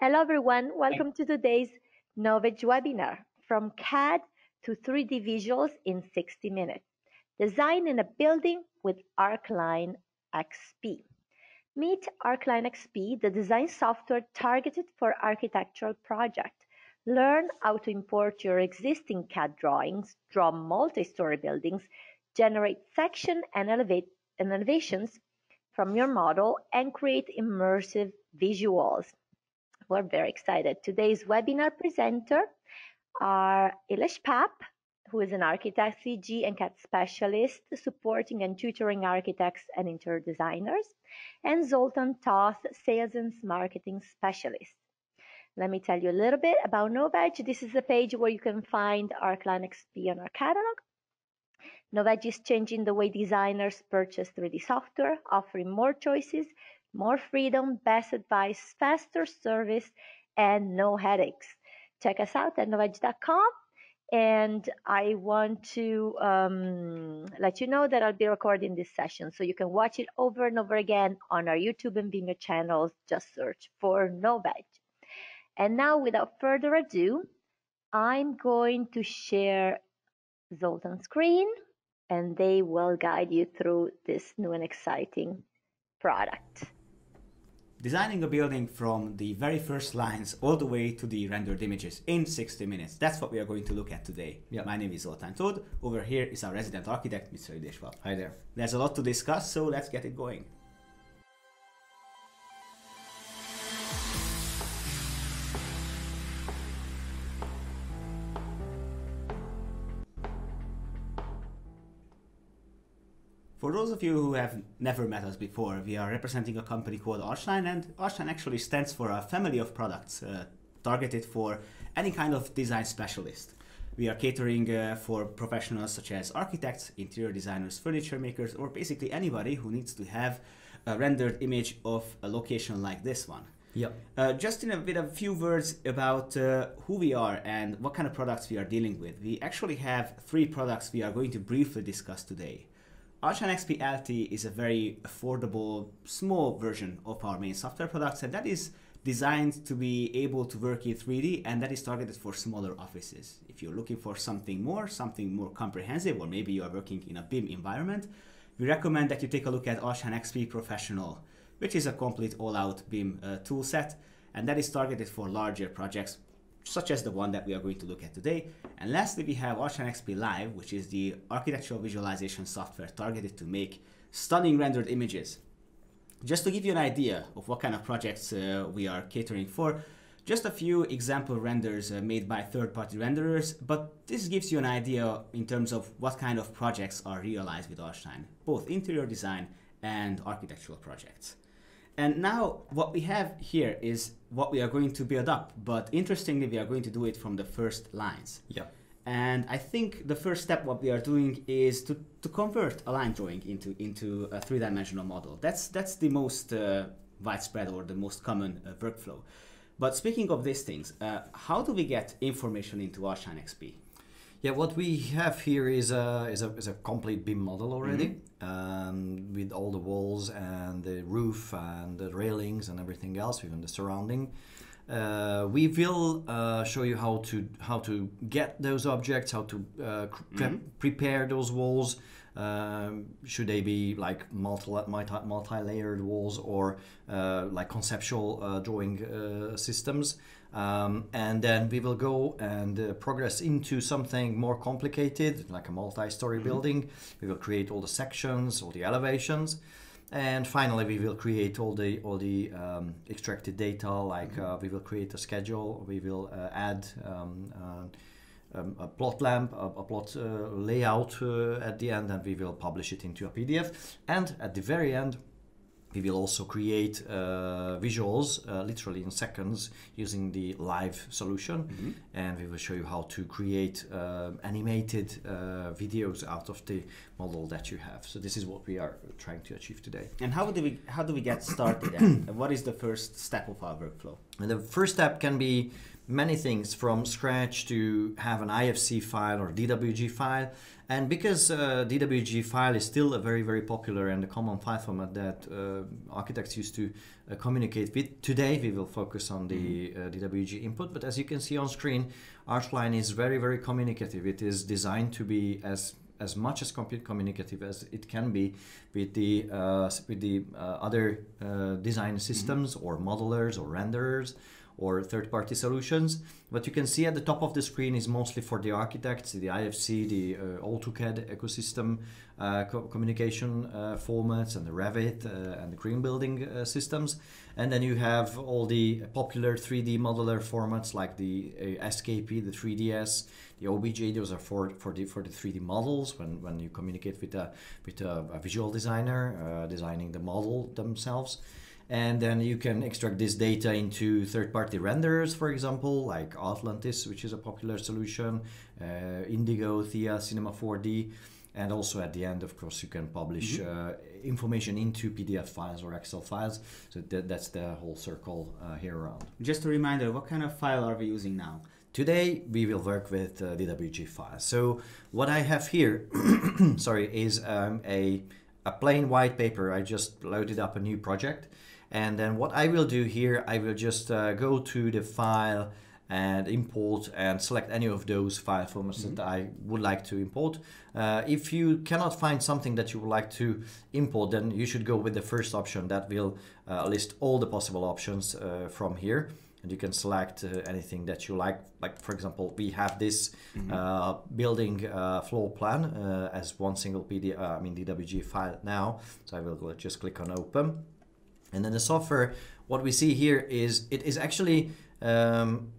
Hello everyone, welcome to today's Knowledge webinar, From CAD to 3D Visuals in 60 Minutes. Design in a building with Archline XP. Meet Archline XP, the design software targeted for architectural projects. Learn how to import your existing CAD drawings, draw multi-story buildings, generate section and elevate and elevations from your model, and create immersive visuals. We're very excited. Today's webinar presenter are Illesh Papp, who is an architect, CG and CAD specialist, supporting and tutoring architects and interior designers, and Zoltan Toth, sales and marketing specialist. Let me tell you a little bit about Novedge. This is a page where you can find Archline XP on our catalog. Novedge is changing the way designers purchase 3D software, offering more choices more freedom, best advice, faster service, and no headaches. Check us out at novedge.com. And I want to um, let you know that I'll be recording this session so you can watch it over and over again on our YouTube and Vimeo channels. Just search for Novedge. And now, without further ado, I'm going to share Zoltan's screen and they will guide you through this new and exciting product. Designing a building from the very first lines all the way to the rendered images in 60 minutes. That's what we are going to look at today. Yeah. My name is Zoltán Tóth. Over here is our resident architect, Mr. Illesh Papp. Hi there. There's a lot to discuss, so let's get it going. Of you who have never met us before, we are representing a company called Archline, and Archline actually stands for a family of products uh, targeted for any kind of design specialist. We are catering uh, for professionals such as architects, interior designers, furniture makers, or basically anybody who needs to have a rendered image of a location like this one. Yep. Uh, just in a bit of few words about uh, who we are and what kind of products we are dealing with. We actually have three products we are going to briefly discuss today. Archline XP LT is a very affordable, small version of our main software products, and that is designed to be able to work in 3D, and that is targeted for smaller offices. If you're looking for something more, something more comprehensive, or maybe you are working in a BIM environment, we recommend that you take a look at Archline XP Professional, which is a complete all-out BIM uh, tool set, and that is targeted for larger projects such as the one that we are going to look at today. And lastly, we have Archline XP Live, which is the architectural visualization software targeted to make stunning rendered images. Just to give you an idea of what kind of projects uh, we are catering for, just a few example renders uh, made by third-party renderers, but this gives you an idea in terms of what kind of projects are realized with Archline, both interior design and architectural projects. And now what we have here is what we are going to build up, but interestingly, we are going to do it from the first lines. Yeah. And I think the first step what we are doing is to, to convert a line drawing into, into a three-dimensional model. That's, that's the most uh, widespread or the most common uh, workflow. But speaking of these things, uh, how do we get information into Archline XP? Yeah, what we have here is a is a, is a complete BIM model already, Mm-hmm. um, with all the walls and the roof and the railings and everything else, even the surrounding. Uh, we will uh, show you how to how to get those objects, how to uh, pre- prepare those walls. Um, should they be like multi multi layered walls or uh, like conceptual uh, drawing uh, systems? Um, and then we will go and uh, progress into something more complicated, like a multi-story building. We will create all the sections, all the elevations, and finally we will create all the all the um, extracted data. Like uh, we will create a schedule. We will uh, add. Um, uh, um, a plot lamp, a, a plot uh, layout uh, at the end, and we will publish it into a PDF. And at the very end, we will also create uh, visuals, uh, literally in seconds, using the live solution, and we will show you how to create uh, animated uh, videos out of the model that you have. So this is what we are trying to achieve today. And how do we how do we get started? and what is the first step of our workflow? And the first step can be many things from scratch to have an IFC file or DWG file. And because uh, DWG file is still a very, very popular and a common file format that uh, architects used to uh, communicate with, today we will focus on the uh, DWG input. But as you can see on screen, Archline is very, very communicative. It is designed to be as as much as compute communicative as it can be with the uh, with the uh, other uh, design systems mm-hmm. or modelers or renderers or third-party solutions. What you can see at the top of the screen is mostly for the architects, the IFC, the uh, AutoCAD ecosystem uh, co- communication uh, formats, and the Revit uh, and the green building uh, systems. And then you have all the popular 3D modeler formats like the uh, SKP, the 3ds, the OBJ. Those are for, for the for the 3D models when, when you communicate with a with a, a visual designer designing the model themselves and then you can extract this data into third-party renderers, for example, like Artlantis, which is a popular solution, uh, Indigo, Thea, Cinema 4D, and also at the end, of course, you can publish mm-hmm. uh, information into PDF files or Excel files. So that, that's the whole circle uh, here around. Just a reminder, what kind of file are we using now? Today we will work with uh, DWG files. So what I have here, sorry, is um, a a plain white paper. I just loaded up a new project and then what I will do here, I will just uh, go to the file and import and select any of those file formats mm-hmm. that I would like to import. Uh, if you cannot find something that you would like to import, then you should go with the first option that will uh, list all the possible options uh, from here. And you can select uh, anything that you like. Like, for example, we have this mm-hmm. Uh, building uh, floor plan as one single PDF, I mean DWG file now. So I will just click on open. And then the software, what we see here is it is actually um,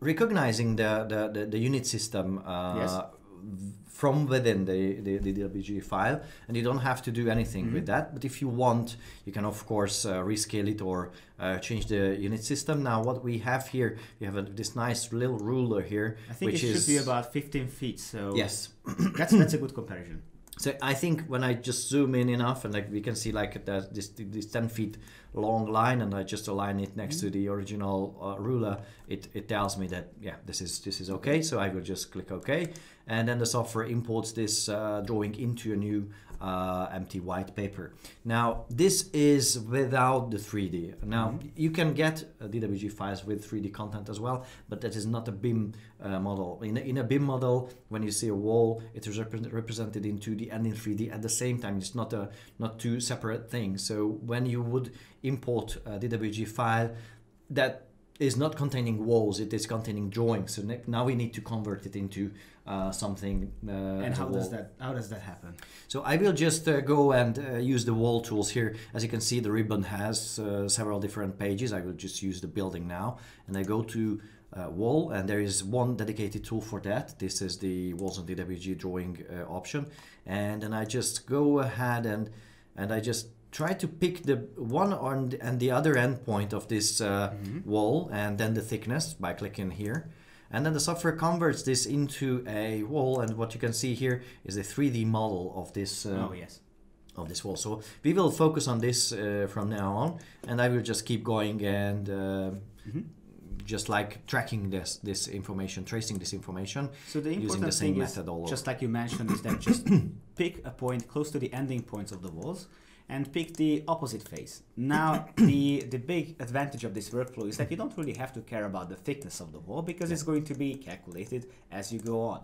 recognizing the, the, the, the, unit system uh, yes. from within the, the, the, DWG file, and you don't have to do anything mm-hmm. with that. But if you want, you can of course uh, rescale it or uh, change the unit system. Now, what we have here, we have a, this nice little ruler here. I think which it is, should be about 15 feet. So yes, that's that's a good comparison. So I think when I just zoom in enough and like we can see like that this this 10 feet long line and I just align it next mm-hmm. to the original uh, ruler, it, it tells me that yeah this is this is okay. So I will just click OK, and then the software imports this uh, drawing into a new uh, empty white paper. Now this is without the 3D. Now mm-hmm. you can get uh, DWG files with 3D content as well, but that is not a BIM uh, model. In a, in a BIM model, when you see a wall, it is rep- represented in 2D and in 3D at the same time. It's not a not two separate things. So when you would import a DWG file, that is not containing walls; it is containing drawings. So now we need to convert it into uh, something. Uh, and how does that how does that happen? So I will just uh, go and uh, use the wall tools here. As you can see, the ribbon has uh, several different pages. I will just use the building now, and I go to uh, wall, and there is one dedicated tool for that. This is the walls and DWG drawing option, and then I just go ahead and and I just try to pick the one on and the other endpoint of this mm-hmm. wall, and then the thickness by clicking here and then the software converts this into a wall, and what you can see here is a 3D model of this. Uh, oh yes. Of this wall. So we will focus on this uh, from now on, and I will just keep going and. Uh, mm-hmm just like tracking this this information, tracing this information. So the important the thing is, just like you mentioned, is that just pick a point close to the ending points of the walls, and pick the opposite face. Now, the, the big advantage of this workflow is that you don't really have to care about the thickness of the wall because it's going to be calculated as you go on.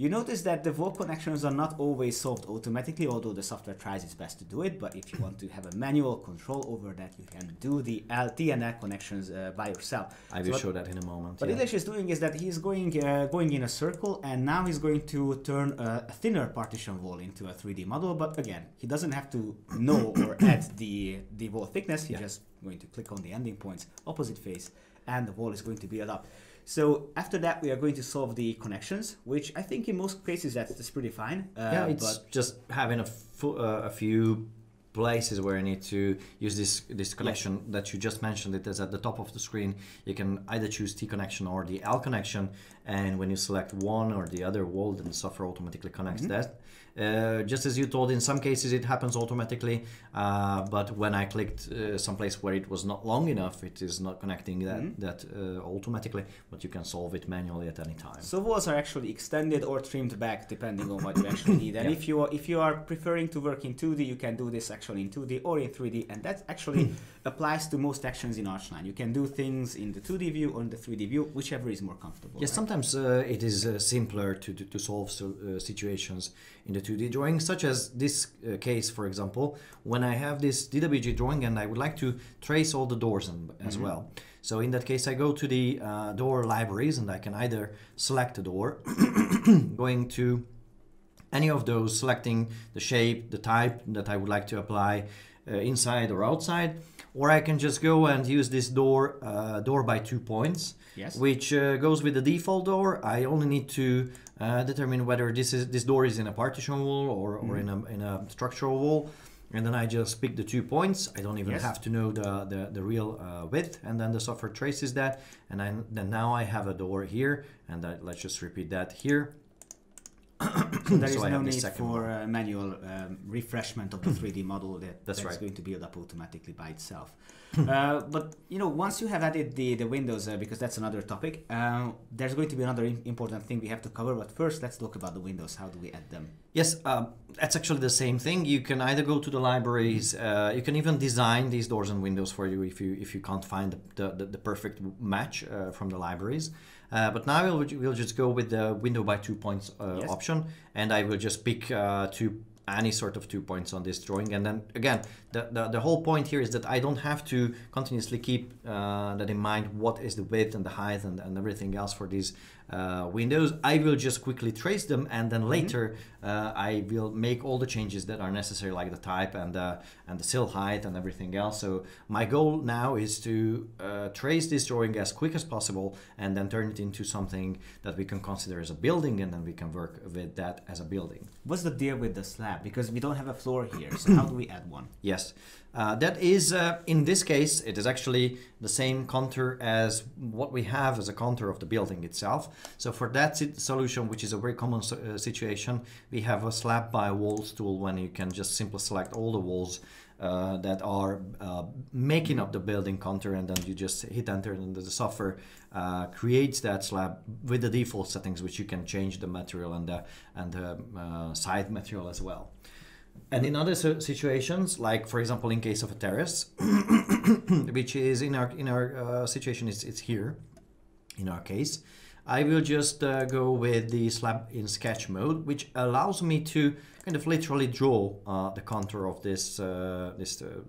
You notice that the wall connections are not always solved automatically, although the software tries its best to do it. But if you want to have a manual control over that, you can do the LT and L connections uh, by yourself. I will so show that in a moment. What yeah. Ilyes is doing is that he's going uh, going in a circle, and now he's going to turn a, a, thinner partition wall into a 3D model. But again, he doesn't have to know or add the the wall thickness. He's yeah. just going to click on the ending points, opposite face, and the wall is going to build up. So after that, we are going to solve the connections, which I think in most cases that's, that's pretty fine. Uh, yeah, it's just having a, uh, a few places where you need to use this this connection that you just mentioned. It is at the top of the screen. You can either choose T connection or the L connection, and when you select one or the other wall, then the software automatically connects Mm-hmm. that. Uh, just as you told, in some cases it happens automatically, uh, but when I clicked uh, someplace where it was not long enough, it is not connecting that Mm-hmm. that uh, automatically. But you can solve it manually at any time. So walls are actually extended or trimmed back depending on what you actually need. And Yeah. if you are, if you are preferring to work in 2D, you can do this actually in 2D or in 3D, and that actually applies to most actions in Archline. You can do things in the 2D view or in the 3D view, whichever is more comfortable. Yes, right? sometimes uh, it is uh, simpler to, to, to solve so, uh, situations in the 2D drawing, such as this uh, case, for example, when I have this DWG drawing and I would like to trace all the doors in, as well. So in that case, I go to the uh, door libraries and I can either select a door, going to any of those, selecting the shape, the type that I would like to apply uh, inside or outside, or I can just go and use this door uh, door by two points, Yes. which uh, goes with the default door. I only need to uh, determine whether this is this door is in a partition wall or, or in a in a structural wall. And then I just pick the two points. I don't even Yes. have to know the, the, the real uh, width. And then the software traces that. And I, then now I have a door here. And I, let's just repeat that here. So there is So no need for uh, manual um, refreshment of the 3D model that, That's that's right. going to build up automatically by itself. uh, but you know, once you have added the the windows, uh, because that's another topic, uh, there's going to be another im- important thing we have to cover. But first, let's talk about the windows. How do we add them? Yes, um, that's actually the same thing. You can either go to the libraries. Uh, you can even design these doors and windows for you if you if you can't find the, the, the perfect match uh, from the libraries. Uh, but now we'll, we'll just go with the window by two points uh, Yes. option, and I will just pick uh, two any sort of two points on this drawing. And then again, the, the, the whole point here is that I don't have to continuously keep uh, that in mind. What is the width and the height and, and everything else for these uh, windows? I will just quickly trace them, and then later uh, I will make all the changes that are necessary, like the type and the and the sill height and everything else. So my goal now is to uh, trace this drawing as quick as possible, and then turn it into something that we can consider as a building, and then we can work with that as a building. What's the deal with the slab? Because we don't have a floor here, so how do we add one? Yes, uh, that is uh, in this case it is actually the same contour as what we have as a contour of the building itself. So for that solution, which is a very common uh, situation, we have a slab by walls tool when you can just simply select all the walls. Uh, that are uh, making up the building contour, and then you just hit enter, and the software uh, creates that slab with the default settings, which you can change the material and the and the side material as well. And in other situations, like for example, in case of a terrace, which is in our in our uh, situation, it's, it's here. In our case, I will just uh, go with the slab in sketch mode, which allows me to kind of literally draw uh, the contour of this uh, this. Uh,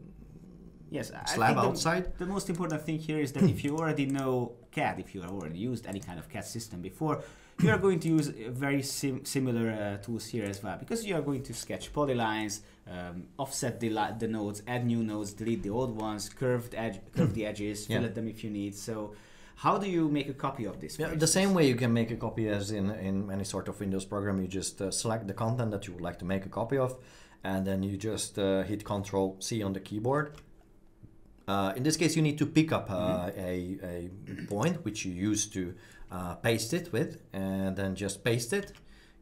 Yes, Slab the- outside? The, most important thing here is that if you already know CAD, if you have already used any kind of CAD system before, you are going to use very sim- similar uh, tools here as well because you are going to sketch polylines, um, offset the, the nodes, add new nodes, delete the old ones, curved edge, curve the edges, Yeah. fillet them if you need. So, how do you make a copy of this? Yeah, the same way you can make a copy as in, in any sort of Windows program. You just uh, select the content that you would like to make a copy of, and then you just uh, hit Control C on the keyboard. Uh, in this case, you need to pick up uh, a, a point which you use to uh, paste it with, and then just paste it.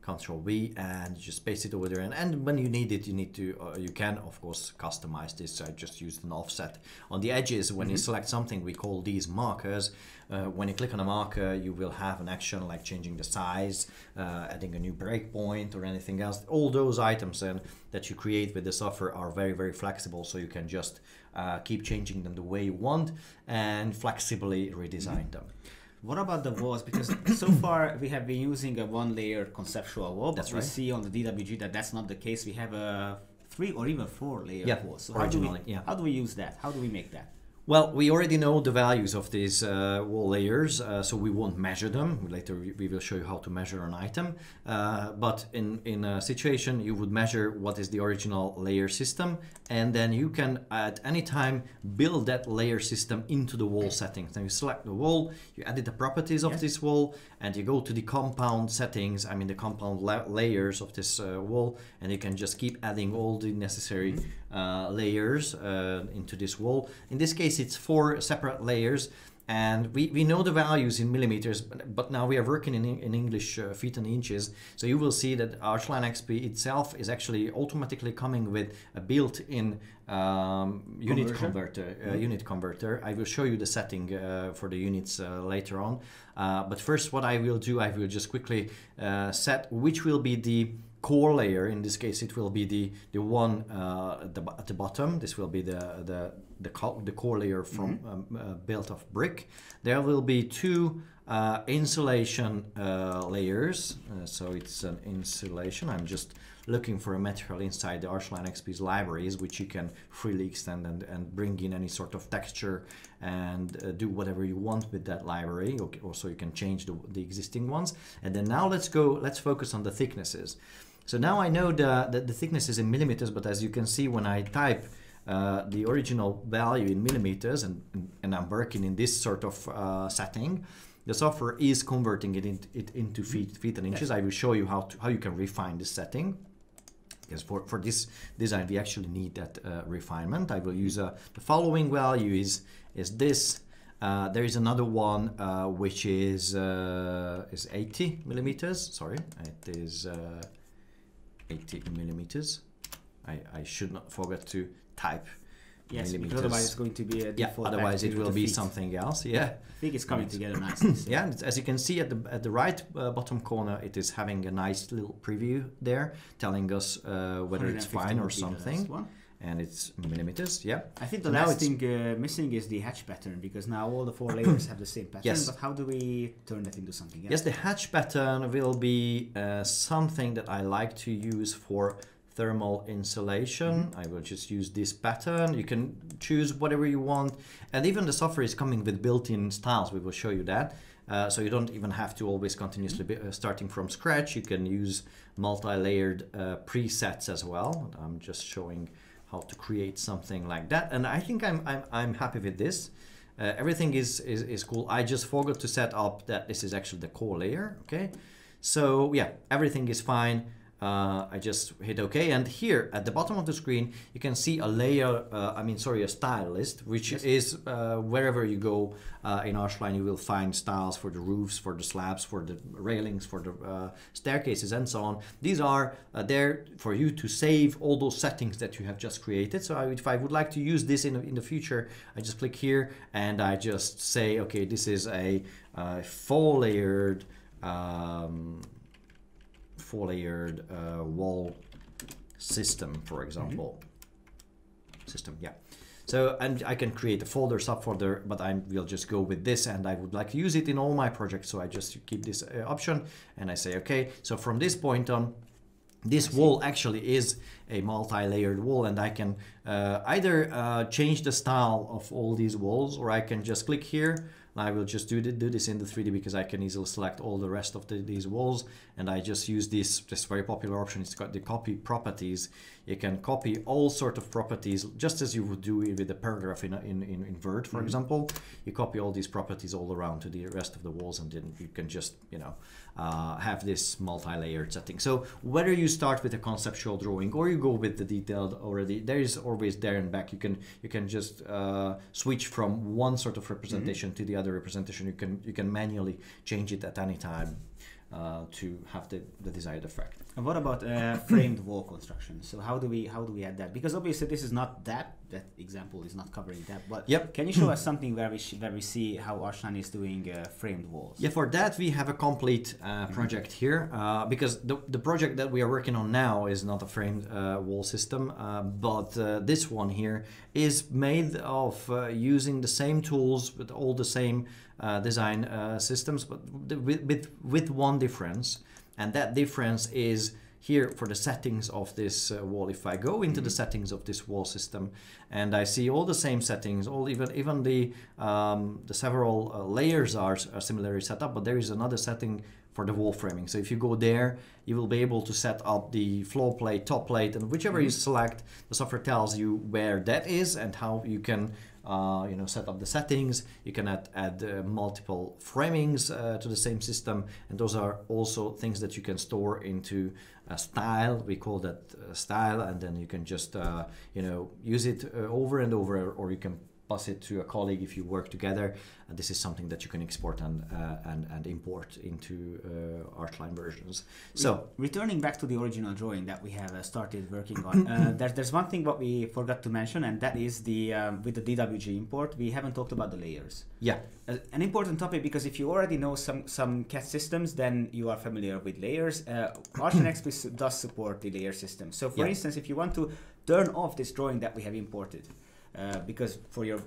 Control V and just paste it over there. And, and when you need it, you need to uh, you can of course customize this. I just used an offset on the edges. When you select something, we call these markers. Uh, when you click on a marker, you will have an action like changing the size, uh, adding a new breakpoint, or anything else. All those items then that you create with the software are very very flexible, so you can just uh, keep changing them the way you want and flexibly redesign them. What about the walls? Because so far we have been using a one-layer conceptual wall, but That's we right. see on the DWG that that's not the case. We have a three or even four-layer Yeah, wall. So how do we originally, yeah. how do we use that? How do we make that? Well, we already know the values of these uh, wall layers, uh, so we won't measure them. Later, we will show you how to measure an item. Uh, but in, in a situation, you would measure what is the original layer system, and then you can at any time build that layer system into the wall settings. Then you select the wall, you edit the properties of this wall, and you go to the compound settings, I mean the compound la- layers of this uh, wall, and you can just keep adding all the necessary uh, layers uh, into this wall. In this case, it's four separate layers and we, we know the values in millimeters but, but now we are working in, in english uh, feet and inches. So you will see that archline xp itself is actually automatically coming with a built-in um, unit converter uh, mm-hmm. unit converter. I will show you the setting uh, for the units uh, later on. Uh, but first what i will do i will just quickly uh, set which will be the core layer. In this case it will be the the one at the, at the bottom. This will be the the the, co- the core layer from mm-hmm. um, uh, built of brick. There will be two uh, insulation uh, layers. Uh, so it's an insulation. I'm just looking for a material inside the Archline XP's libraries, which you can freely extend and, and bring in any sort of texture and uh, do whatever you want with that library. Okay, also, you can change the, the existing ones. And then now let's go. Let's focus on the thicknesses. So now I know the, the, the thickness is in millimeters, but as you can see when I type uh, the original value in millimeters and, and I'm working in this sort of uh, setting, the software is converting it, in, it into feet, feet and inches. I will show you how, to, how you can refine this setting. Because for, for this design, we actually need that uh, refinement. I will use uh, the following value is, is this. Uh, there is another one which is, is 80 millimeters. Sorry, it is 80 millimeters. I, I should not forget to type yes, millimeters. otherwise it's going to be a yeah. Otherwise it will be feet. something else. Yeah, I think it's coming together nicely. So. yeah, as you can see at the at the right uh, bottom corner, it is having a nice little preview there, telling us uh, whether it's fine or something. And it's millimeters, yeah. I think the so last thing uh, missing is the hatch pattern because now all the four layers have the same pattern. Yes. But how do we turn that into something else? Yes, the hatch pattern will be uh, something that I like to use for thermal insulation. Mm-hmm. I will just use this pattern. You can choose whatever you want. And even the software is coming with built-in styles. We will show you that. Uh, so you don't even have to always continuously be uh, starting from scratch. You can use multi-layered uh, presets as well. I'm just showing how to create something like that. And I think I'm, I'm, I'm happy with this. Uh, everything is, is, is cool. I just forgot to set up that this is actually the core layer. Okay. So yeah, everything is fine uh, I just hit OK. And here at the bottom of the screen, you can see a layer, uh, I mean, sorry, a style list, which yes. is uh, wherever you go uh, in Archline, you will find styles for the roofs, for the slabs, for the railings, for the uh, staircases, and so on. These are uh, there for you to save all those settings that you have just created. So I, if I would like to use this in, in the future, I just click here and I just say, okay, this is a four layered um, four layered uh, wall system, for example. Mm-hmm. System, yeah. So and I can create a folder, subfolder, but I will just go with this and I would like to use it in all my projects. So I just keep this uh, option and I say, okay, so from this point on, this wall actually is a multi-layered wall and I can uh, either uh, change the style of all these walls or I can just click here I will just do, do this in the 3D because I can easily select all the rest of the, these walls and I just use this, this very popular option. It's got the copy properties. You can copy all sort of properties just as you would do with a paragraph in, in, in, in Word, for mm -hmm. example. You copy all these properties all around to the rest of the walls and then you can just, you know, uh, have this multi-layered setting. So whether you start with a conceptual drawing or you go with the detailed already, there is always there and back. You can you can just uh, switch from one sort of representation mm -hmm. to the other representation. You can you can manually change it at any time uh, to have the, the desired effect. And what about uh, framed wall construction? So how do we how do we add that? Because obviously this is not that that example is not covering that. But yep. can you show us something where we where we see how Archline is doing uh, framed walls? Yeah, for that we have a complete uh, mm-hmm. project here uh, because the the project that we are working on now is not a framed uh, wall system, but this one here is made of using the same tools with all the same uh, design uh, systems, but with, with, with one difference, and that difference is here for the settings of this uh, wall. If I go into mm-hmm. the settings of this wall system, and I see all the same settings, all even even the um, the several uh, layers are, are similarly set up, but there is another setting for the wall framing. So if you go there, you will be able to set up the floor plate, top plate, and whichever mm-hmm. you select, the software tells you where that is and how you can uh, you know, set up the settings. You can add, add uh, multiple framings uh, to the same system, and those are also things that you can store into a style. We call that uh, style, and then you can just uh, you know use it uh, over and over, or you can pass it to a colleague if you work together. And this is something that you can export and uh, and, and import into uh, Archline versions. So returning back to the original drawing that we have uh, started working on, uh, there, there's one thing what we forgot to mention, and that is the um, with the DWG import, we haven't talked about the layers. yeah, Uh, an important topic because if you already know some some CAD systems, then you are familiar with layers. Uh, XP does support the layer system. So, for Yeah. instance, if you want to turn off this drawing that we have imported, uh, because for your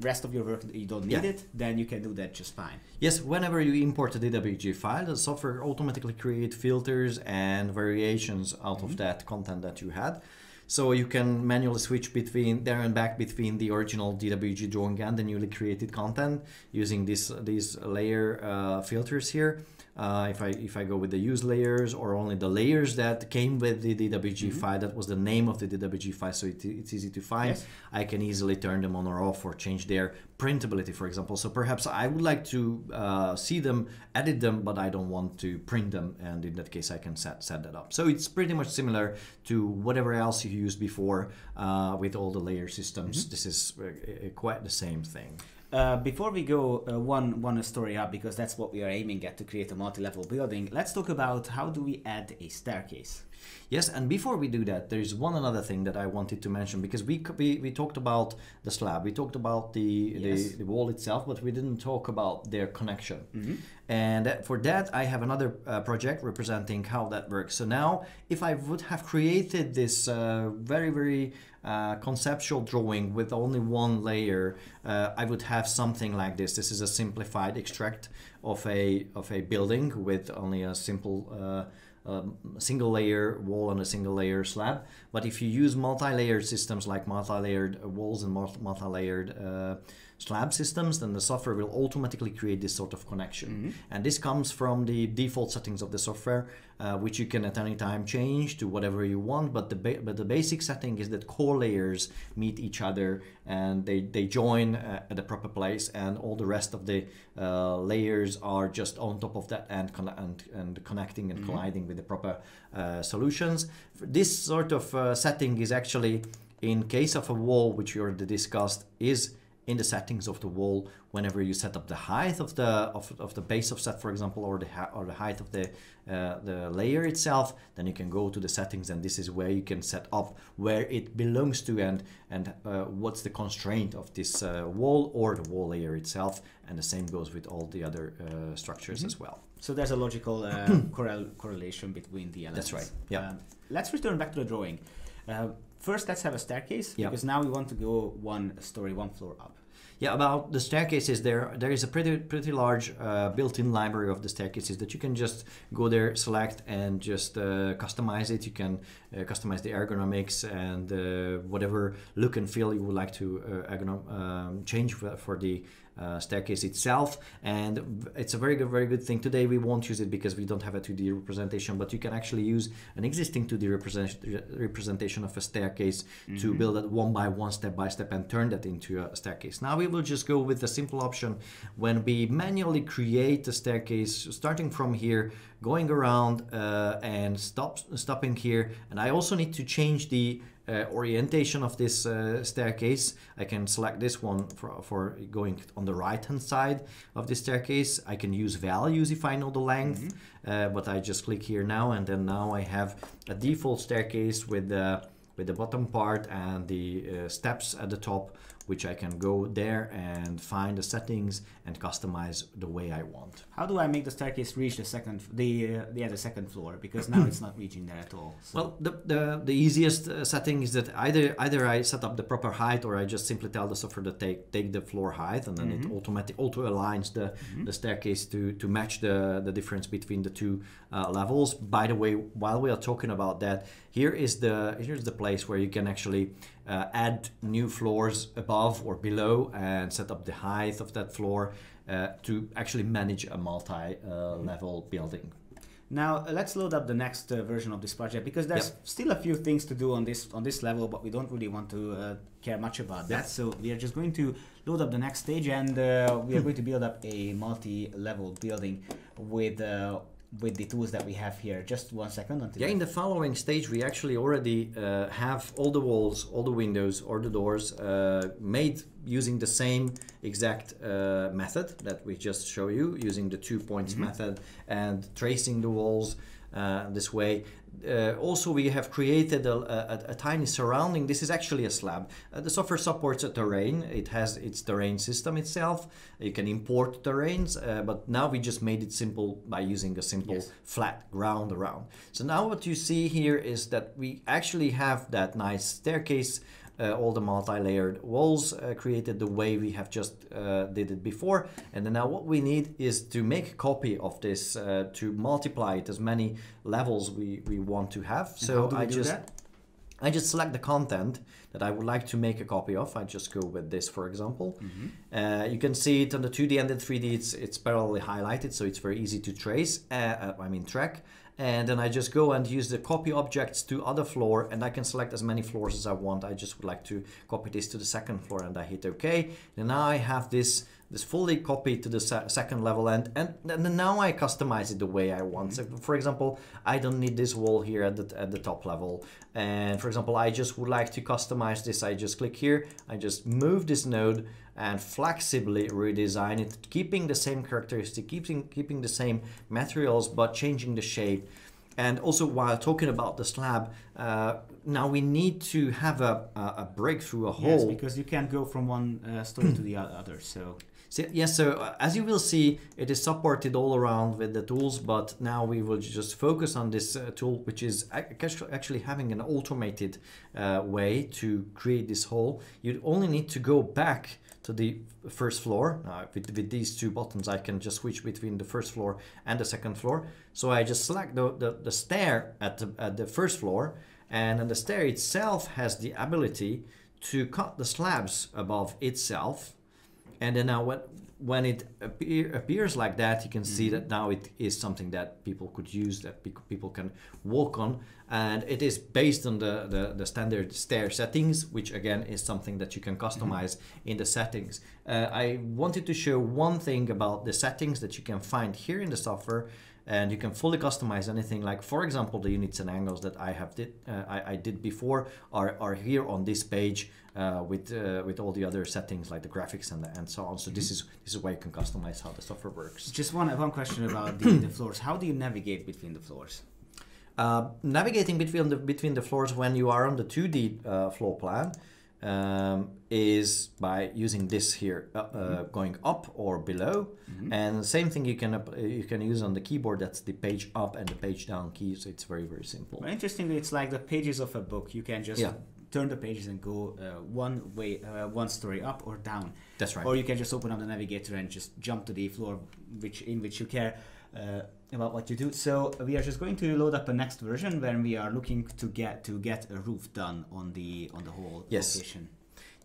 rest of your work you don't need Yeah. it, then you can do that just fine. Yes, whenever you import a DWG file, the software automatically create filters and variations out of that content that you had. So you can manually switch between there and back between the original DWG drawing and the newly created content using this these layer uh, filters here. Uh, if I if I go with the use layers or only the layers that came with the DWG file, that was the name of the DWG file, so it, it's easy to find. Yes. I can easily turn them on or off or change their printability, for example. So perhaps I would like to uh, see them, edit them, but I don't want to print them, and in that case, I can set set that up. So it's pretty much similar to whatever else you used before uh, with all the layer systems. This is uh, quite the same thing. Uh, before we go uh, one one story up, because that's what we are aiming at to create a multi-level building, let's talk about how do we add a staircase. Yes, and before we do that, there is one another thing that I wanted to mention because we we, we talked about the slab, we talked about the, Yes. the the wall itself, but we didn't talk about their connection. And for that, I have another uh, project representing how that works. So now, if I would have created this uh, very very uh, conceptual drawing with only one layer, uh, I would have something like this. This is a simplified extract of a of a building with only a simple. Uh, um, single layer wall and a single layer slab. But if you use multi-layered systems like multi-layered walls and multi- multi-layered uh, slab systems, then the software will automatically create this sort of connection. And this comes from the default settings of the software, uh, which you can at any time change to whatever you want. But the but the basic setting is that core layers meet each other and they they join uh, at the proper place, and all the rest of the uh, layers are just on top of that and con- and, and connecting and colliding with the proper uh, solutions. This sort of uh, setting is actually, in case of a wall, which we already discussed, is in the settings of the wall whenever you set up the height of the of, of the base of set for example or the or the height of the uh, the layer itself then you can go to the settings and this is where you can set up where it belongs to and and uh, what's the constraint of this uh, wall or the wall layer itself and the same goes with all the other uh, structures as well So there's a logical uh, correl- correlation between the elements. That's right, yeah. Um, let's return back to the drawing. Uh, first, let's have a staircase Yeah. because now we want to go one story, one floor up. Yeah, about the staircases, there there is a pretty pretty large uh, built-in library of the staircases that you can just go there, select, and just uh, customize it. You can uh, customize the ergonomics and uh, whatever look and feel you would like to uh, um, change for the uh, staircase itself. And it's a very good very good thing. Today we won't use it because we don't have a 2D representation, but you can actually use an existing 2D represent- representation of a staircase to build it one by one, step by step, and turn that into a staircase. Now we will just go with the simple option when we manually create the staircase, starting from here, going around uh, and stop stopping here. And I also need to change the uh, orientation of this uh, staircase. I can select this one for, for going on the right hand side of the staircase. I can use values if I know the length, uh, but I just click here now and then now I have a default staircase with the with the bottom part and the uh, steps at the top which I can go there and find the settings and customize the way I want. How do I make the staircase reach the second, the uh, yeah, the second floor? Because now it's not reaching there at all. So Well, the, the, the easiest uh, setting is that either either I set up the proper height or I just simply tell the software to take take the floor height and then it automatic auto aligns the, the staircase to, to match the, the difference between the two uh, levels. By the way, while we are talking about that, here is the here's the place where you can actually uh, add new floors above or below and set up the height of that floor uh, to actually manage a multi-level building. Now uh, let's load up the next uh, version of this project because there's still a few things to do on this on this level, but we don't really want to uh, care much about that. So we are just going to load up the next stage, and uh, we are going to build up a multi-level building with with the tools that we have here. Just one second. Until Yeah, in the following stage, we actually already uh, have all the walls, all the windows, or the doors uh, made using the same exact uh, method that we just show you, using the two points Mm-hmm. method and tracing the walls uh, this way. Uh, also, we have created a, a, a tiny surrounding. This is actually a slab. Uh, the software supports a terrain. It has its terrain system itself. You can import terrains, uh, but now we just made it simple by using a simple Yes. flat ground around. So now what you see here is that we actually have that nice staircase, uh, all the multi-layered walls uh, created the way we have just uh, did it before. And then now what we need is to make a copy of this uh, to multiply it as many levels we, we want to have. And so how do we I just that? I just select the content that I would like to make a copy of. I just go with this, for example. Uh, you can see it on the 2D and the 3D. It's it's parallelly highlighted, so it's very easy to trace. Uh, uh, I mean track. And then I just go and use the copy objects to other floor, and I can select as many floors as I want. I just would like to copy this to the second floor, and I hit OK. And now I have this this fully copied to the se- second level, and, and and now I customize it the way I want. Mm-hmm. So, for example, I don't need this wall here at the at the top level, and for example, I just would like to customize this. I just click here, I just move this node and flexibly redesign it, keeping the same characteristic, keeping keeping the same materials, but changing the shape. And also, while talking about the slab, uh, now we need to have a, a, a breakthrough, a Yes, hole. because you can't go from one uh, story to the other. So So, yes, so uh, as you will see, it is supported all around with the tools, but now we will just focus on this uh, tool, which is ac- actually having an automated uh, way to create this hole. You only need to go back to the first floor. Uh, with, with these two buttons, I can just switch between the first floor and the second floor. So I just select the, the, the stair at the, at the first floor, and then the stair itself has the ability to cut the slabs above itself and then now when when it appear, appears like that you can see that now it is something that people could use that pe- people can walk on. And it is based on the, the, the standard stair settings which again is something that you can customize in the settings. Uh, i wanted to show one thing about the settings that you can find here in the software and you can fully customize anything like for example the units and angles that i have did uh, I, I did before are, are here on this page uh, with uh, with all the other settings like the graphics and and so on so this is this is where you can customize how the software works just one one question about the, the floors. How do you navigate between the floors? uh, navigating between the between the floors when you are on the 2d uh, floor plan um, is by using this here uh, uh, going up or below and the same thing you can up, you can use on the keyboard that's the page up and the page down keys so it's very very simple Well, interestingly, it's like the pages of a book. You can just Yeah. turn the pages and go uh, one way, uh, one story up or down. That's right. Or you can just open up the navigator and just jump to the floor, which in which you care uh, about what you do. So we are just going to load up a next version when we are looking to get to get a roof done on the on the whole Yes. location.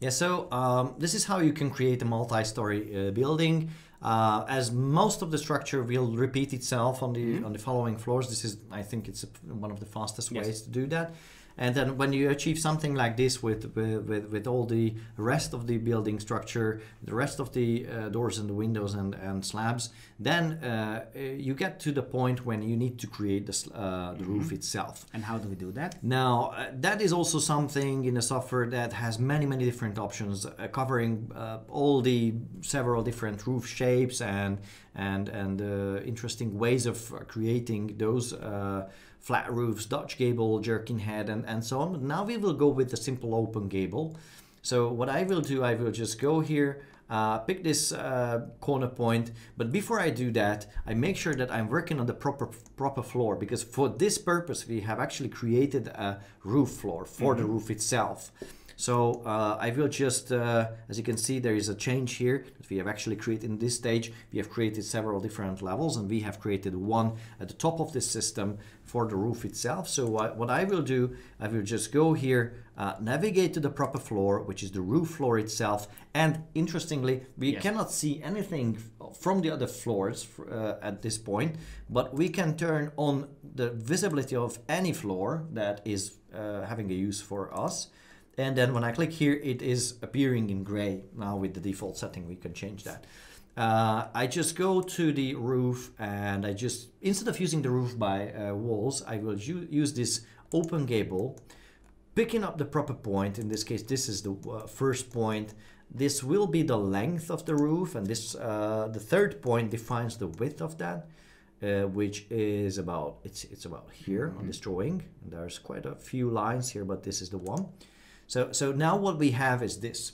Yeah, so um, this is how you can create a multi-story uh, building. Uh, as most of the structure will repeat itself on the on the following floors. This is, I think, it's a, one of the fastest Yes. ways to do that. And then when you achieve something like this with with, with, all the rest of the building structure, the rest of the uh, doors and the windows and, and slabs, then uh, uh, you get to the point when you need to create the, uh, the roof itself. And how do we do that? Now, uh, that is also something in the software that has many, many different options, uh, covering uh, all the several different roof shapes and and and uh, interesting ways of creating those uh, flat roofs, Dutch gable, jerkin head, and and so on. But now we will go with the simple open gable. So what I will do, I will just go here, uh, pick this uh, corner point. But before I do that, I make sure that I'm working on the proper proper floor because for this purpose we have actually created a roof floor for the roof itself. So uh, I will just, uh, as you can see, there is a change here that we have actually created in this stage. We have created several different levels and we have created one at the top of this system for the roof itself. So what, what I will do, I will just go here, uh, navigate to the proper floor, which is the roof floor itself. And interestingly, we Yes. cannot see anything from the other floors uh, at this point, but we can turn on the visibility of any floor that is uh, having a use for us. And then when I click here, it is appearing in gray. Now with the default setting, we can change that. uh, I just go to the roof and I just, instead of using the roof by uh, walls, I will use this open gable, picking up the proper point. In this case, this is the uh, first point. This will be the length of the roof, and this uh, the third point defines the width of that, uh, which is about it's it's about here on this drawing. And there's quite a few lines here, but this is the one. So so now what we have is this.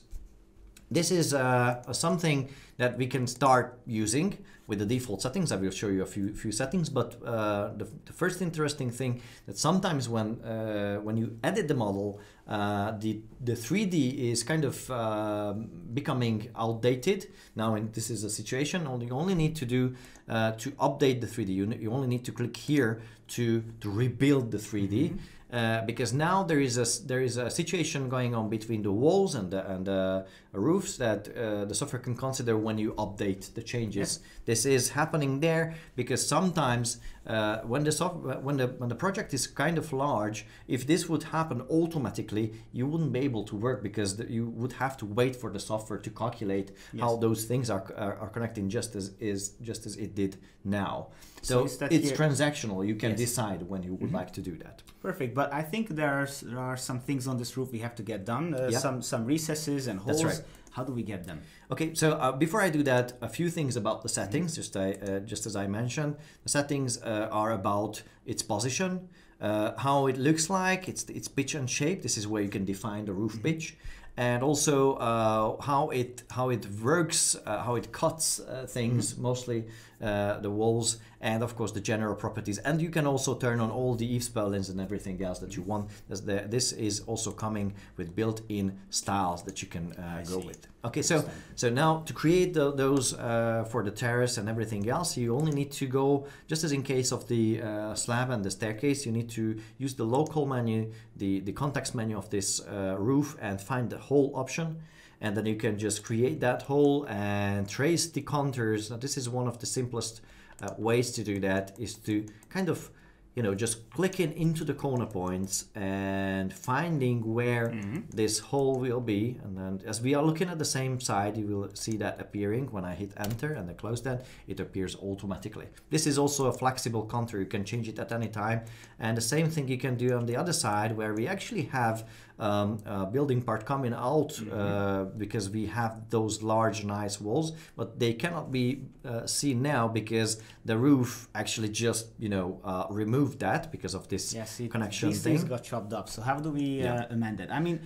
This is uh, something that we can start using with the default settings. I will show you a few few settings, but uh, the, the first interesting thing that sometimes when uh, when you edit the model, uh, the the 3D is kind of uh, becoming outdated. Now, and this is a situation. Only you only need to do uh, to update the 3D. You, you only need to click here to to rebuild the 3D. Uh, because now there is a there is a situation going on between the walls and the, and the roofs that uh, the software can consider when you update the changes. This is happening there because sometimes uh, when the software when the when the project is kind of large, if this would happen automatically, you wouldn't be able to work because the, you would have to wait for the software to calculate how those things are, are, are connecting just as is just as it did now. So So, it's here- transactional. You can Yes. decide when you would like to do that. Perfect, but I think there are, there are some things on this roof we have to get done. Uh, Yeah. Some some recesses and holes. That's right. How do we get them? Okay, so uh, before I do that, a few things about the settings. Just I, uh, just as I mentioned, the settings uh, are about its position, uh, how it looks like, its its pitch and shape. This is where you can define the roof pitch, and also uh, how it how it works, uh, how it cuts uh, things, mostly uh, the walls, and of course the general properties. And you can also turn on all the eave spellings and everything else that you want. This, the, this is also coming with built-in styles that you can uh, go see. with. Okay, so so now to create the, those uh, for the terrace and everything else, you only need to go just as in case of the uh, slab and the staircase. You need to use the local menu, the the context menu of this uh, roof, and find the hole option. And then you can just create that hole and trace the contours. Now, this is one of the simplest uh, ways to do that is to kind of you know just clicking into the corner points and finding where this hole will be. And then as we are looking at the same side you will see that appearing. When I hit enter and then close that it appears automatically. This is also a flexible contour. You can change it at any time. And the same thing you can do on the other side where we actually have um, a building part coming out uh, because we have those large nice walls but they cannot be uh, seen now because the roof actually just you know uh, removed that because of this Yes, it, connection these thing things got chopped up. So how do we Yeah. uh, amend it? I mean,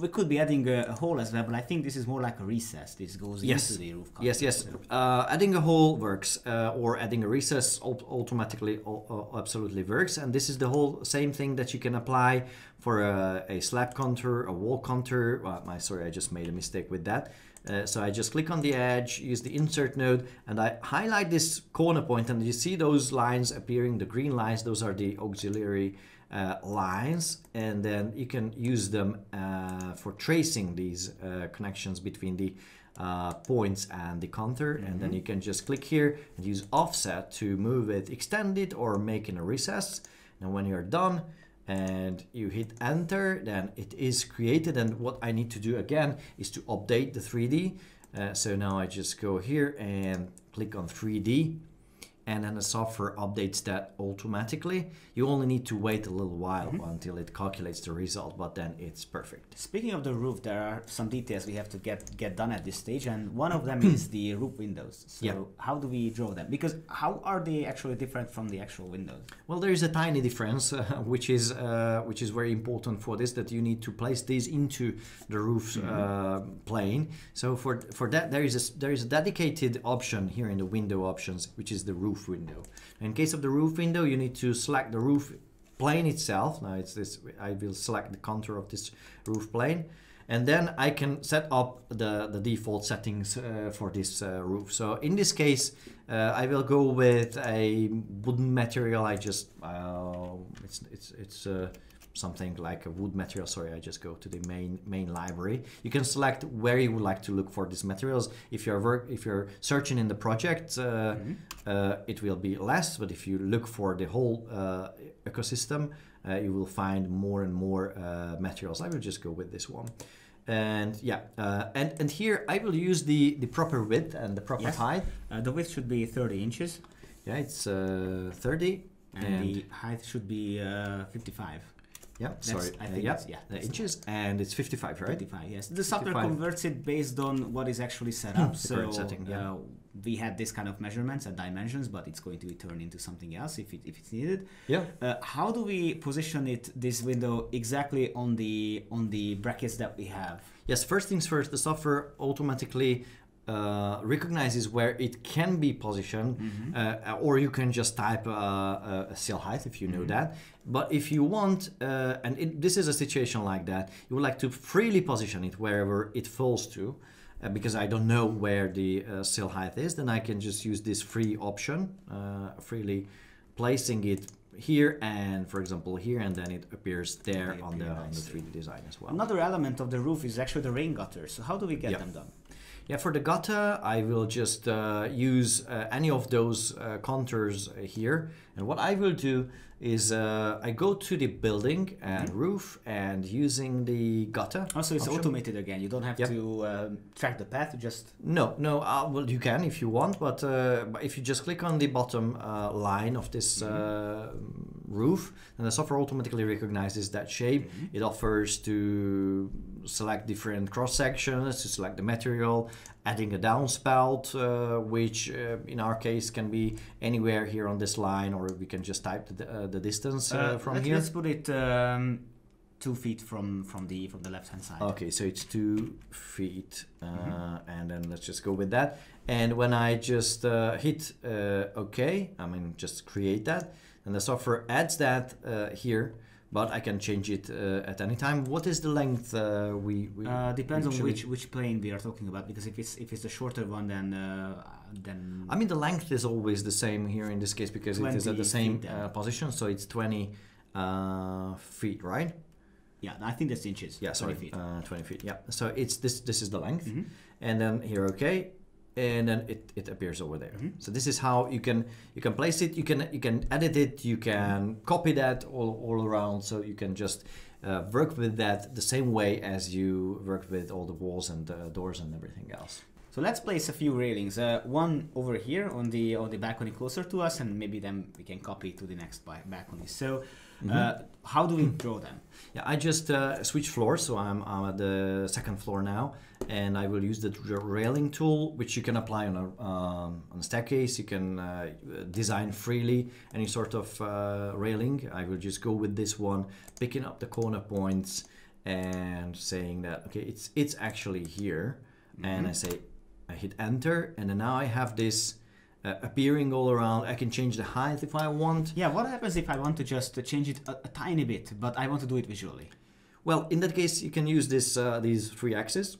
we could be adding a, hole as well, but I think this is more like a recess. This goes Yes. into the roof. Yes, yes. Uh, adding a hole works, uh, or adding a recess au- automatically au- au- absolutely works. And this is the whole same thing that you can apply for a, a slab contour, a wall contour. Well, my sorry, I just made a mistake with that. Uh, so I just click on the edge, use the insert node, and I highlight this corner point, and you see those lines appearing. The green lines, those are the auxiliary uh, lines and then you can use them uh, for tracing these uh, connections between the uh, points and the contour and then you can just click here and use offset to move it extend it or make in a recess and when you're done and you hit enter then it is created. And what I need to do again is to update the 3D uh, so now I just go here and click on 3D and then the software updates that automatically. You only need to wait a little while until it calculates the result, but then it's perfect. Speaking of the roof, there are some details we have to get get done at this stage, and one of them is the roof windows. So Yeah. how do we draw them? Because how are they actually different from the actual windows? Well, there is a tiny difference, uh, which is uh, which is very important for this. That you need to place these into the roof uh, plane. So for for that, there is a there is a dedicated option here in the window options, which is the roof window. In case of the roof window, you need to select the roof plane itself. Now it's this. I will select the contour of this roof plane. And then I can set up the, the default settings uh, for this uh, roof. So in this case, uh, I will go with a wooden material. I just uh, it's it's it's uh, something like a wood material. Sorry, I just go to the main main library. You can select where you would like to look for these materials. If you're work if you're searching in the project, uh, uh, it will be less. But if you look for the whole uh, ecosystem, uh, you will find more and more uh, materials. I will just go with this one. And yeah, uh, and and here I will use the the proper width and the proper Yes. height. Uh, the width should be 30 inches, Yeah, it's uh, 30 and, and, the height should be uh, 55. Yeah, that's- sorry, I uh, think yeah, yeah, the inches, and it's 55, right? 55, yes. The software 55. converts it based on what is actually set up. So setting, yeah. uh, we had this kind of measurements and dimensions, but it's going to be turned into something else if, it, if it's needed. Yeah. Uh, how do we position it, this window, exactly on the on the brackets that we have? Yes, first things first, the software automatically uh, recognizes where it can be positioned, Mm-hmm. uh, or you can just type uh, a, a cell height if you know Mm-hmm. that. But if you want, uh, and it, this is a situation like that, you would like to freely position it wherever it falls to. Uh, because I don't know where the uh, cell height is, then I can just use this free option, uh, freely placing it here and, for example, here, and then it appears there They on the, appear on the 3D design as well. Another element of the roof is actually the rain gutters. So how do we get Yeah. them done? Yeah, for the gutter, I will just uh, use uh, any of those uh, contours here. And what I will do is uh, I go to the building and roof and using the gutter. Oh, so it's option- automated again. You don't have Yep. to um, track the path. You just No, no, uh, well, you can if you want, but, uh, if you just click on the bottom uh, line of this uh, roof, then the software automatically recognizes that shape. It offers to select different cross sections, to select the material, adding a downspout, uh, which uh, in our case can be anywhere here on this line, or we can just type the, uh, the distance uh, from let, here. Let's put it um, two feet from from the from the left hand side. Okay, so it's two feet, uh, Mm-hmm. and then let's just go with that. And when I just uh, hit uh, OK, I mean just create that, and the software adds that uh, here, but I can change it uh, at any time. What is the length uh, we, we Uh, depends on which which plane we are talking about. Because if it's if it's the shorter one, then uh, then I mean the length is always the same here in this case because it is at the same feet, uh, position, so it's 20 uh, feet, right? yeah, I think that's inches. Yeah, 20 sorry, feet. Uh, 20 feet. Yeah. So it's this. This is the length, Mhm. and then here, okay, and then it, it appears over there. Mhm. So this is how you can you can place it. You can you can edit it. You can copy that all, all around. So you can just uh, work with that the same way as you work with all the walls and uh, doors and everything else. So let's place a few railings. Uh, one over here on the on the balcony closer to us, and maybe then we can copy to the next ba- balcony. So, uh, how do we draw them? Yeah, I just uh, switch floors, so I'm, I'm at the second floor now, and I will use the railing tool, which you can apply on a um, on a staircase. You can uh, design freely any sort of uh, railing. I will just go with this one, picking up the corner points and saying that okay, it's it's actually here, and I say I hit enter, and then now I have this. Uh, appearing all around, I can change the height if I want. Yeah, what happens if I want to just change it a, a tiny bit, but I want to do it visually? Well, in that case, you can use this uh, these three axes.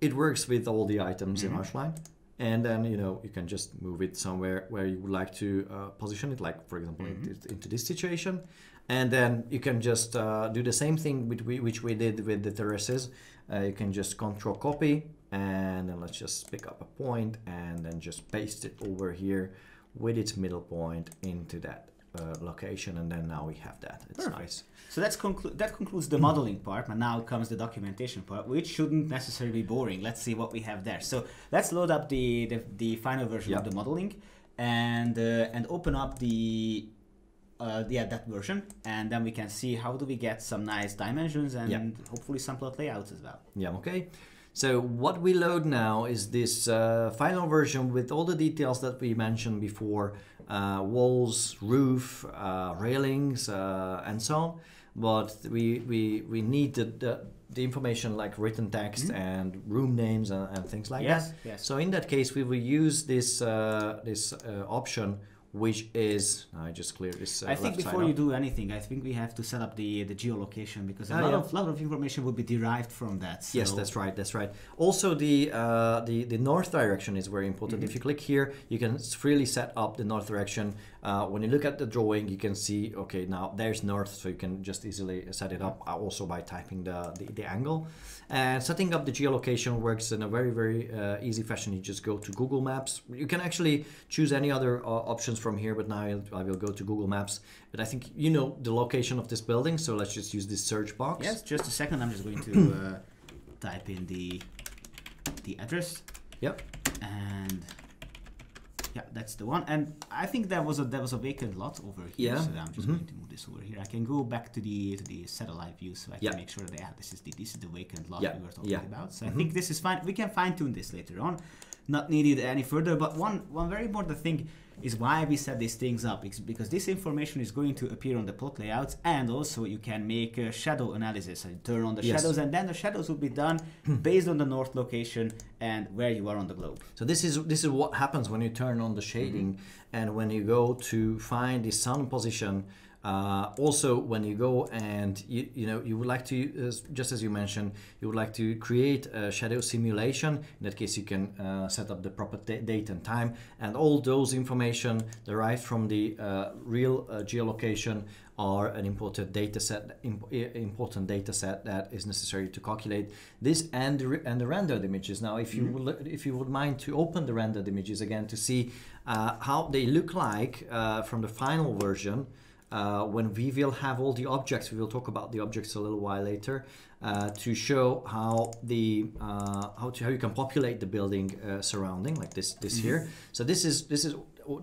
It works with all the items in Archline, and then you know you can just move it somewhere where you would like to uh, position it, like for example into, into this situation, and then you can just uh, do the same thing with which we did with the terraces. Uh, you can just control copy, and then let's just pick up a point and then just paste it over here with its middle point into that uh, location, and then now we have that. It's Perfect. nice. So that's conclu- that concludes the modeling part, but now comes the documentation part, which shouldn't necessarily be boring. Let's see what we have there. So let's load up the the, the final version of the modeling, and uh, and open up the uh, yeah that version, and then we can see how do we get some nice dimensions and Yeah. hopefully some plot layouts as well. Yeah, okay. So what we load now is this uh, final version with all the details that we mentioned before, uh, walls, roof, uh, railings, uh, and so on. But we, we, we need the, the, the information like written text and room names and, and things like Yes, that. yes. So in that case, we will use this, uh, this uh, option, which is, I just clear this uh, I think before you do anything, I think we have to set up the the geolocation because a Ah, lot yeah. of lot of information will be derived from that. So Yes, that's right. That's right. Also, the uh, the the north direction is very important. Mm-hmm. If you click here, you can freely set up the north direction. Uh, when you look at the drawing, you can see okay now there's north, so you can just easily set it up. uh, Also by typing the the, the angle, and setting up the geolocation works in a very very uh, easy fashion. You just go to Google Maps. You can actually choose any other uh, options from here, but now I'll, I will go to Google Maps. But I think you know the location of this building, so let's just use this search box. Yes, just a second. I'm just going to uh, type in the the address Yep. and yeah that's the one and i think there was a there was a vacant lot over here Yeah. so i'm just going to move this over here i can go back to the to the satellite view so i can Yeah. make sure that yeah, this is the this is the vacant lot Yeah, we were talking. Mm-hmm. about so i think this is fine we can fine-tune this later on not needed any further but one one very important thing is why we set these things up it's because this information is going to appear on the plot layouts and also you can make a shadow analysis you turn on the Yes. shadows and then the shadows will be done based on the north location and where you are on the globe So this is this is what happens when you turn on the shading mm-hmm. and when you go to find the sun position. Uh, also, when you go and you you know you would like to as, just as you mentioned, you would like to create a shadow simulation. In that case, you can uh, set up the proper da- date and time, and all those information derived from the uh, real uh, geolocation are an important data set imp- important data set that is necessary to calculate this and the, re- and the rendered images. Now if you would if you would mind to open the rendered images again to see uh, how they look like uh, from the final version uh, when we will have all the objects we will talk about the objects a little while later uh, to show how the uh, how to how you can populate the building uh, surrounding like this this here. So this is this is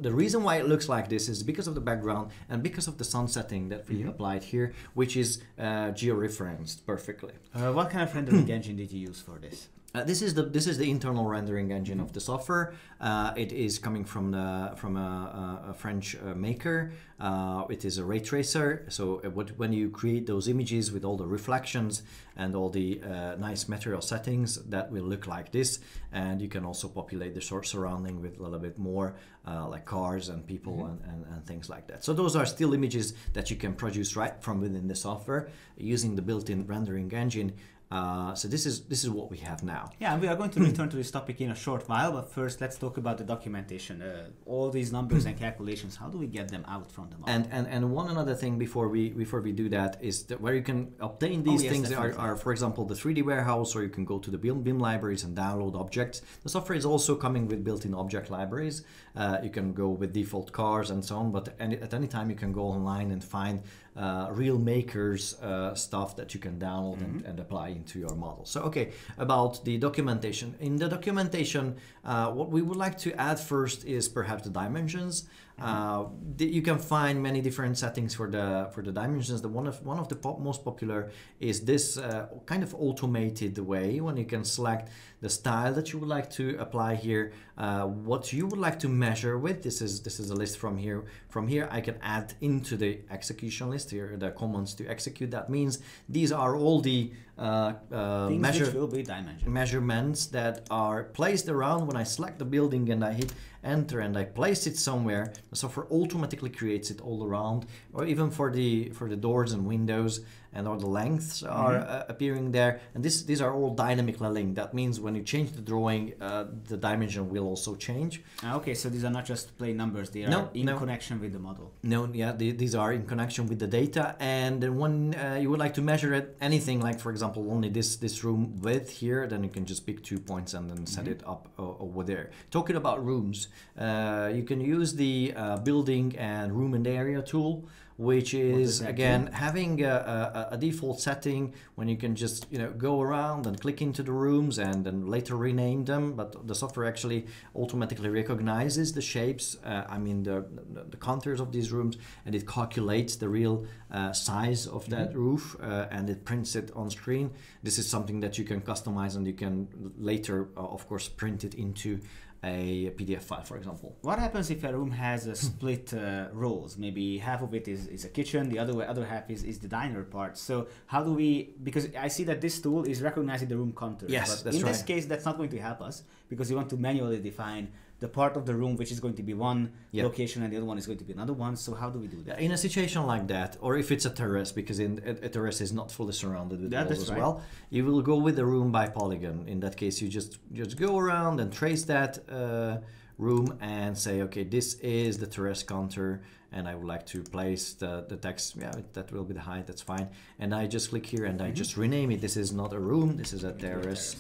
the reason why it looks like this is because of the background and because of the sun setting that we applied here which is uh, georeferenced perfectly. Uh, what kind of rendering engine did you use for this? Uh, this is the this is the internal rendering engine of the software. Uh, it is coming from the from a, a, a French uh, maker. Uh, it is a ray tracer. So uh, what, when you create those images with all the reflections and all the uh, nice material settings, that will look like this. And you can also populate the short surrounding with a little bit more, uh, like cars and people and, and, and things like that. So those are still images that you can produce right from within the software using the built-in rendering engine. Uh, so this is this is what we have now. Yeah, and we are going to return to this topic in a short while, but first let's talk about the documentation. Uh, all these numbers and calculations, how do we get them out from the model? And, and and one another thing before we before we do that is that where you can obtain these Oh, yes, things are, are for example the 3D warehouse or you can go to the BIM, BIM libraries and download objects. The software is also coming with built-in object libraries. Uh, you can go with default cars and so on, but any, at any time you can go online and find uh, real makers uh, stuff that you can download and, and apply into your model. So okay, about the documentation. In the documentation, uh, what we would like to add first is perhaps the dimensions. Uh, the, you can find many different settings for the for the dimensions. The one of one of the pop, most popular is this uh, kind of automated way when you can select the style that you would like to apply here, uh, what you would like to measure with. This is this is a list from here. From here, I can add into the execution list here the commands to execute. That means these are all the uh, uh, measure will be measurements that are placed around when I select the building and I hit enter and I place it somewhere the software automatically creates it all around or even for the for the doors and windows and all the lengths are uh, appearing there. And this these are all dynamically linked that means when you change the drawing uh, the dimension will also change. Ah, okay, so these are not just plain numbers; they are No, in no. connection with the model. No, yeah, the, these are in connection with the data, and then when uh, you would like to measure it, anything like, for example, only this this room width here, then you can just pick two points and then set it up uh, over there. Talking about rooms, uh, you can use the uh, building and room and area tool, which is that do? again having a, a, a default setting when you can just you know go around and click into the rooms and then later rename them but the software actually automatically recognizes the shapes uh, i mean the, the the contours of these rooms and it calculates the real uh, size of that roof uh, and it prints it on screen this is something that you can customize and you can later uh, of course print it into a pdf file for example What happens if a room has a split uh, roles? Maybe half of it is, is a kitchen, the other way, other half is, is the diner part. So how do we? Because I see that this tool is recognizing the room contours. Yes, but that's in this case, that's not going to help us because you want to manually define the part of the room which is going to be one Yeah. location and the other one is going to be another one. So how do we do that? In a situation like that, or if it's a terrace, because in a, a terrace is not fully surrounded with Yeah, walls as right. well, you will go with the room by polygon. In that case, you just just go around and trace that uh, room and say, okay, this is the terrace contour, and I would like to place the, the text. Yeah, that will be the height. That's fine. And I just click here and I just rename it. This is not a room. This is a terrace.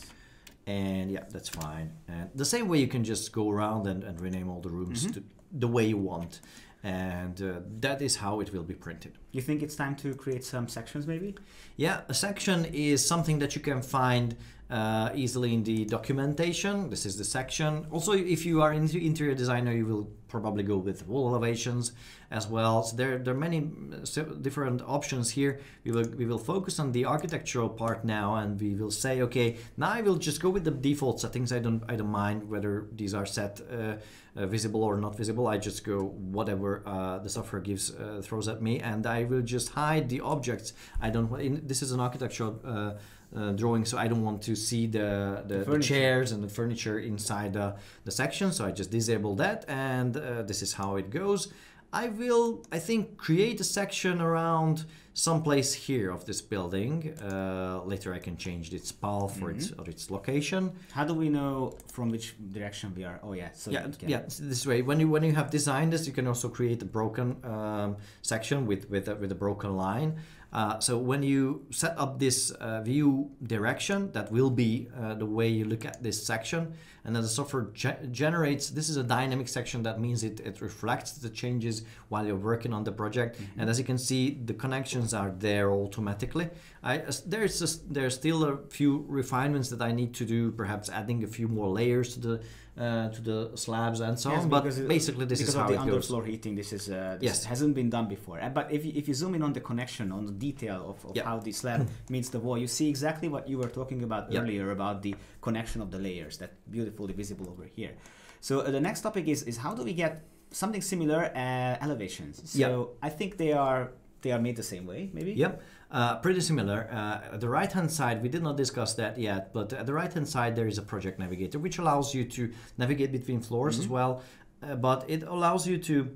And yeah, that's fine. And the same way you can just go around and, and rename all the rooms to the way you want. And uh, that is how it will be printed. You think it's time to create some sections, maybe? Yeah, a section is something that you can find uh, easily in the documentation. This is the section. Also, if you are an interior designer, you will probably go with wall elevations as well. So there, there are many uh, different options here. We will, we will focus on the architectural part now, and we will say, okay, now I will just go with the default settings. I don't, I don't mind whether these are set uh, uh, visible or not visible. I just go whatever uh, the software gives uh, throws at me, and I will just hide the objects. I don't. In, this is an architectural. Uh, drawing so I don't want to see the, the, the, the chairs and the furniture inside the, the section so I just disable that and uh, this is how it goes. I will I think create a section around some place here of this building. Uh, later I can change its path mm-hmm. or its or its location. How do we know from which direction we are? Oh yeah so yeah can... yeah this way. When you when you have designed this you can also create a broken um, section with with a, with a broken line uh, so when you set up this uh, view direction, that will be uh, the way you look at this section. And then the software ge- generates, this is a dynamic section, that means it, it reflects the changes while you're working on the project. Mm-hmm. And as you can see, the connections are there automatically. I, there's, just, there's still a few refinements that I need to do, perhaps adding a few more layers to the uh, to the slabs and so yes, on. But basically, this is how the underfloor heating. This is uh, this yes. hasn't been done before. But if you, if you zoom in on the connection, on the detail of, of yep. how the slab meets the wall, you see exactly what you were talking about yep. earlier about the connection of the layers. That beautifully visible over here. So uh, the next topic is is how do we get something similar uh, elevations? So I think they are they are made the same way, maybe. Yep. Uh, pretty similar. Uh, at the right hand side, we did not discuss that yet, but at the right hand side, there is a project navigator which allows you to navigate between floors mm-hmm. as well, uh, but it allows you to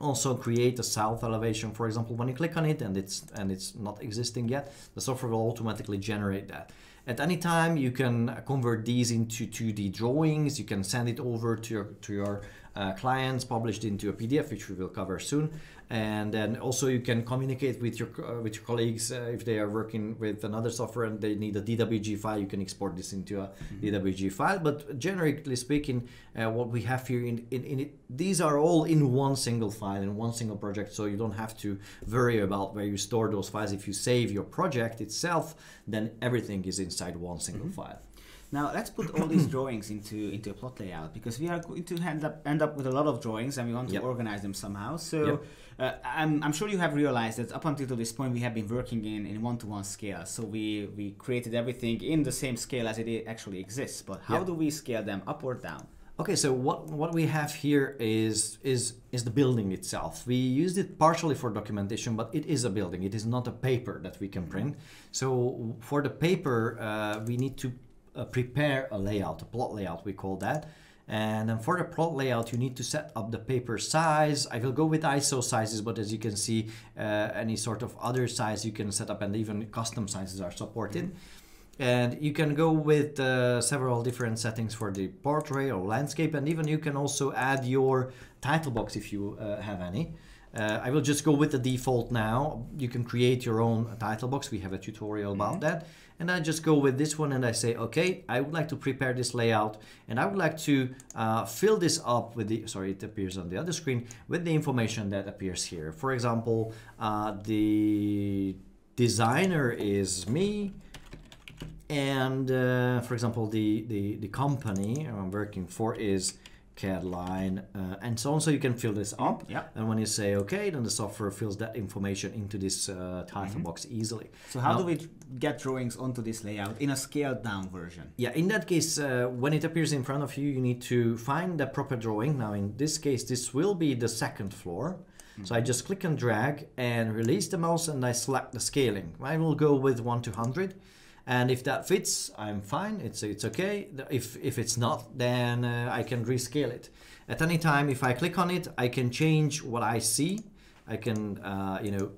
also create a south elevation for example when you click on it and it's and it's not existing yet the software will automatically generate that at any time you can convert these into 2d drawings. You can send it over to your to your uh, clients published into a pdf which we will cover soon and then also you can communicate with your uh, with your colleagues uh, if they are working with another software and they need a DWG file you can export this into a mm-hmm. DWG file but generally speaking uh, what we have here in, in, in it these are all in one single file in one single project so you don't have to worry about where you store those files if you save your project itself then everything is inside one single mm-hmm. file now let's put all these drawings into into a plot layout because we are going to end up end up with a lot of drawings and we want to yep. organize them somehow. So yep. Uh, I'm, I'm sure you have realized that up until this point we have been working in in one to one scale. So we we created everything in the same scale as it actually exists. But how yep. do we scale them up or down? Okay, so what, what we have here is is is the building itself. We used it partially for documentation, but it is a building. It is not a paper that we can print. So for the paper, uh, we need to uh, prepare a layout, a plot layout, we call that. And then for the plot layout, you need to set up the paper size. I will go with ISO sizes, but as you can see, uh, any sort of other size you can set up and even custom sizes are supported. And you can go with uh, several different settings for the portrait or landscape, and even you can also add your title box if you uh, have any. Uh, I will just go with the default now. You can create your own title box. We have a tutorial about that and I just go with this one and I say, okay, I would like to prepare this layout and I would like to uh, fill this up with the, sorry, it appears on the other screen, with the information that appears here. For example, uh, the designer is me and uh, for example, the, the, the company I'm working for is CadLine uh, and so on. So you can fill this up. Yeah. And when you say OK, then the software fills that information into this uh, title mm-hmm. box easily. So how now, do we get drawings onto this layout in a scaled down version? Yeah, in that case, uh, when it appears in front of you, you need to find the proper drawing. Now, in this case, this will be the second floor. Mm-hmm. So I just click and drag and release the mouse and I select the scaling. I will go with 1 to 100 and if that fits i'm fine. It's it's okay. If if it's not then uh, i can rescale it. At any time if i click on it i can change what i see. I can uh, you know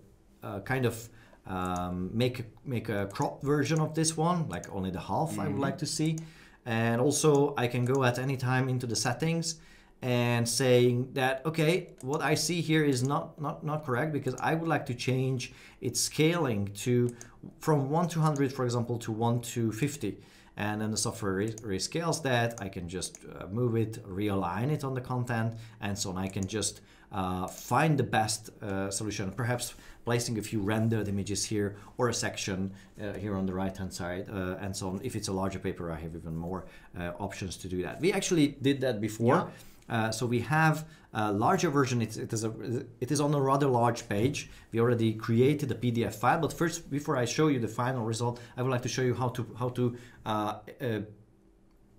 uh, kind of um, make make a crop version of this one like only the half mm-hmm. i would mm-hmm. like to see. And also i can go at any time into the settings and saying that okay what i see here is not not not correct because i would like to change its scaling to from 1 to 100 for example to 1 to 50 and then the software re- rescales that. I can just uh, move it, realign it on the content, and so on. I can just uh, find the best uh, solution, perhaps placing a few rendered images here or a section uh, here on the right hand side uh, and so on. If it's a larger paper, I have even more uh, options to do that. We actually did that before. Yeah. Uh, so we have a larger version. It's, it is a, it is on a rather large page. We already created a PDF file, but first, before I show you the final result, I would like to show you how to how to uh, uh,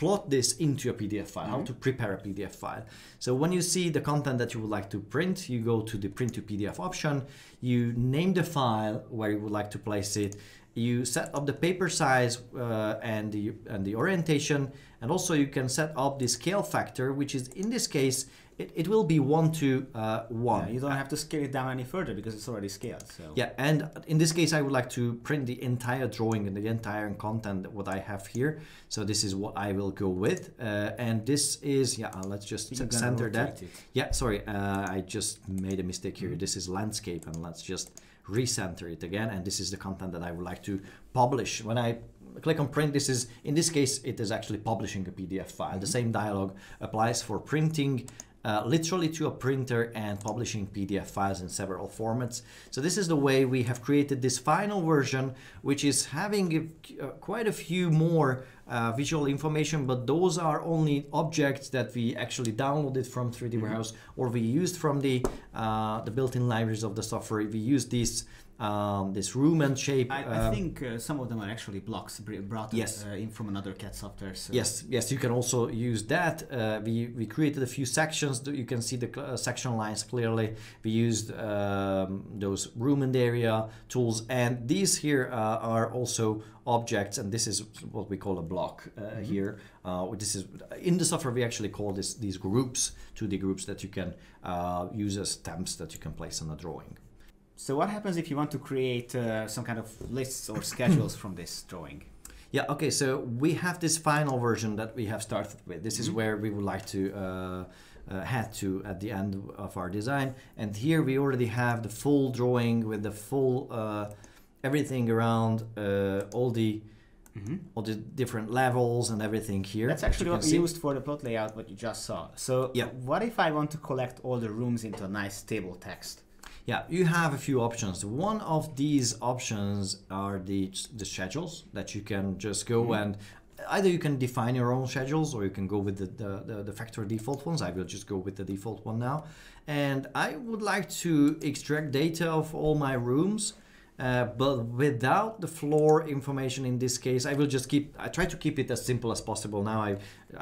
plot this into a PDF file, how to prepare a PDF file. So when you see the content that you would like to print, you go to the print to PDF option, you name the file where you would like to place it, you set up the paper size uh, and the and the orientation, and also you can set up the scale factor, which is in this case it, it will be one to uh, one. Yeah, you don't have to scale it down any further because it's already scaled. So Yeah, and in this case, I would like to print the entire drawing and the entire content what I have here. So this is what I will go with, uh, and this is yeah. uh, Let's just center that. it. Yeah, sorry, uh, I just made a mistake here. This is landscape, and let's just recenter it again. And this is the content that I would like to publish. When I click on print, this is in this case it is actually publishing a PDF file. The same dialog applies for printing. Uh, literally to a printer and publishing PDF files in several formats. So this is the way we have created this final version, which is having a, uh, quite a few more uh, visual information, but those are only objects that we actually downloaded from 3D Warehouse or we used from the uh, the built-in libraries of the software. We use this um, this room and shape. I, I um, think uh, some of them are actually blocks brought Yes. uh, in from another CAD software. So Yes, yes, you can also use that. Uh, we, we created a few sections. that You can see the uh, section lines clearly. We used um, those room and area tools, and these here uh, are also objects, and this is what we call a block uh, here. Uh, this is in the software we actually call this these groups, 2D groups that you can uh, use as stamps that you can place on a drawing. So what happens if you want to create uh, some kind of lists or schedules from this drawing? Yeah, okay, so we have this final version that we have started with. This is where we would like to uh, uh, head to at the end of our design. And here we already have the full drawing with the full uh, everything around uh, all the all the different levels and everything here. That's actually what we see. used for the plot layout, what you just saw. So Yeah. what if I want to collect all the rooms into a nice table text? Yeah, you have a few options. One of these options are the the schedules that you can just go mm-hmm. and either you can define your own schedules or you can go with the, the, the, the factory default ones. I will just go with the default one now. And I would like to extract data of all my rooms. Uh, but without the floor information in this case, I will just keep. I try to keep it as simple as possible. Now I,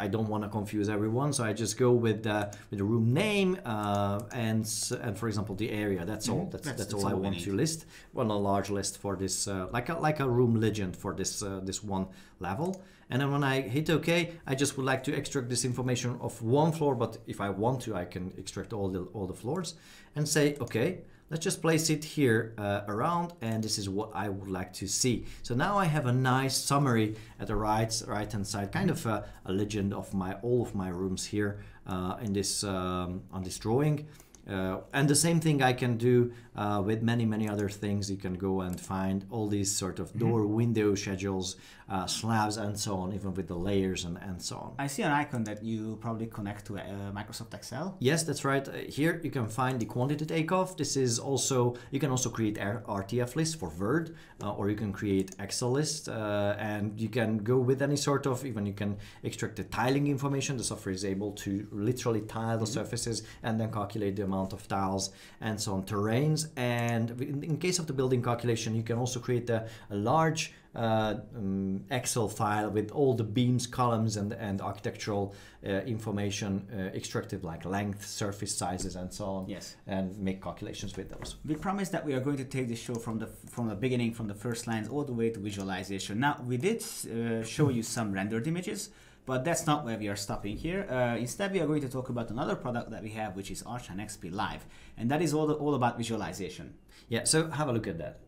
I don't want to confuse everyone, so I just go with the with the room name uh, and and for example the area. That's all. That's That's- that's, that's all I all we want need. to list. Well, a large list for this, uh, like a like a room legend for this uh, this one level. And then when I hit OK, I just would like to extract this information of one floor. But if I want to, I can extract all the all the floors and say OK. Let's just place it here uh, around, and this is what I would like to see. So now I have a nice summary at the right right hand side, kind of a, a legend of my all of my rooms here uh, in this um, on this drawing. Uh, and the same thing I can do uh, with many, many other things. You can go and find all these sort of door, window schedules, uh, slabs, and so on, even with the layers and, and so on. I see an icon that you probably connect to uh, Microsoft Excel. Yes, that's right. Uh, Here you can find the quantity takeoff. This is also you can also create RTF lists for Word, uh, or you can create Excel lists, uh, and you can go with any sort of even you can extract the tiling information. The software is able to literally tile the surfaces and then calculate the amount of tiles and so on terrains. And in, in case of the building calculation, you can also create a, a large uh, um, Excel file with all the beams, columns, and, and architectural uh, information uh, extracted, like length, surface sizes, and so on. Yes. And make calculations with those. We promised that we are going to take this show from the from the beginning, from the first lines all the way to visualization. Now we did uh, show you some rendered images, but that's not where we are stopping here. Uh, instead, we are going to talk about another product that we have, which is Archline XP Live, and that is all all about visualization. Yeah, so have a look at that.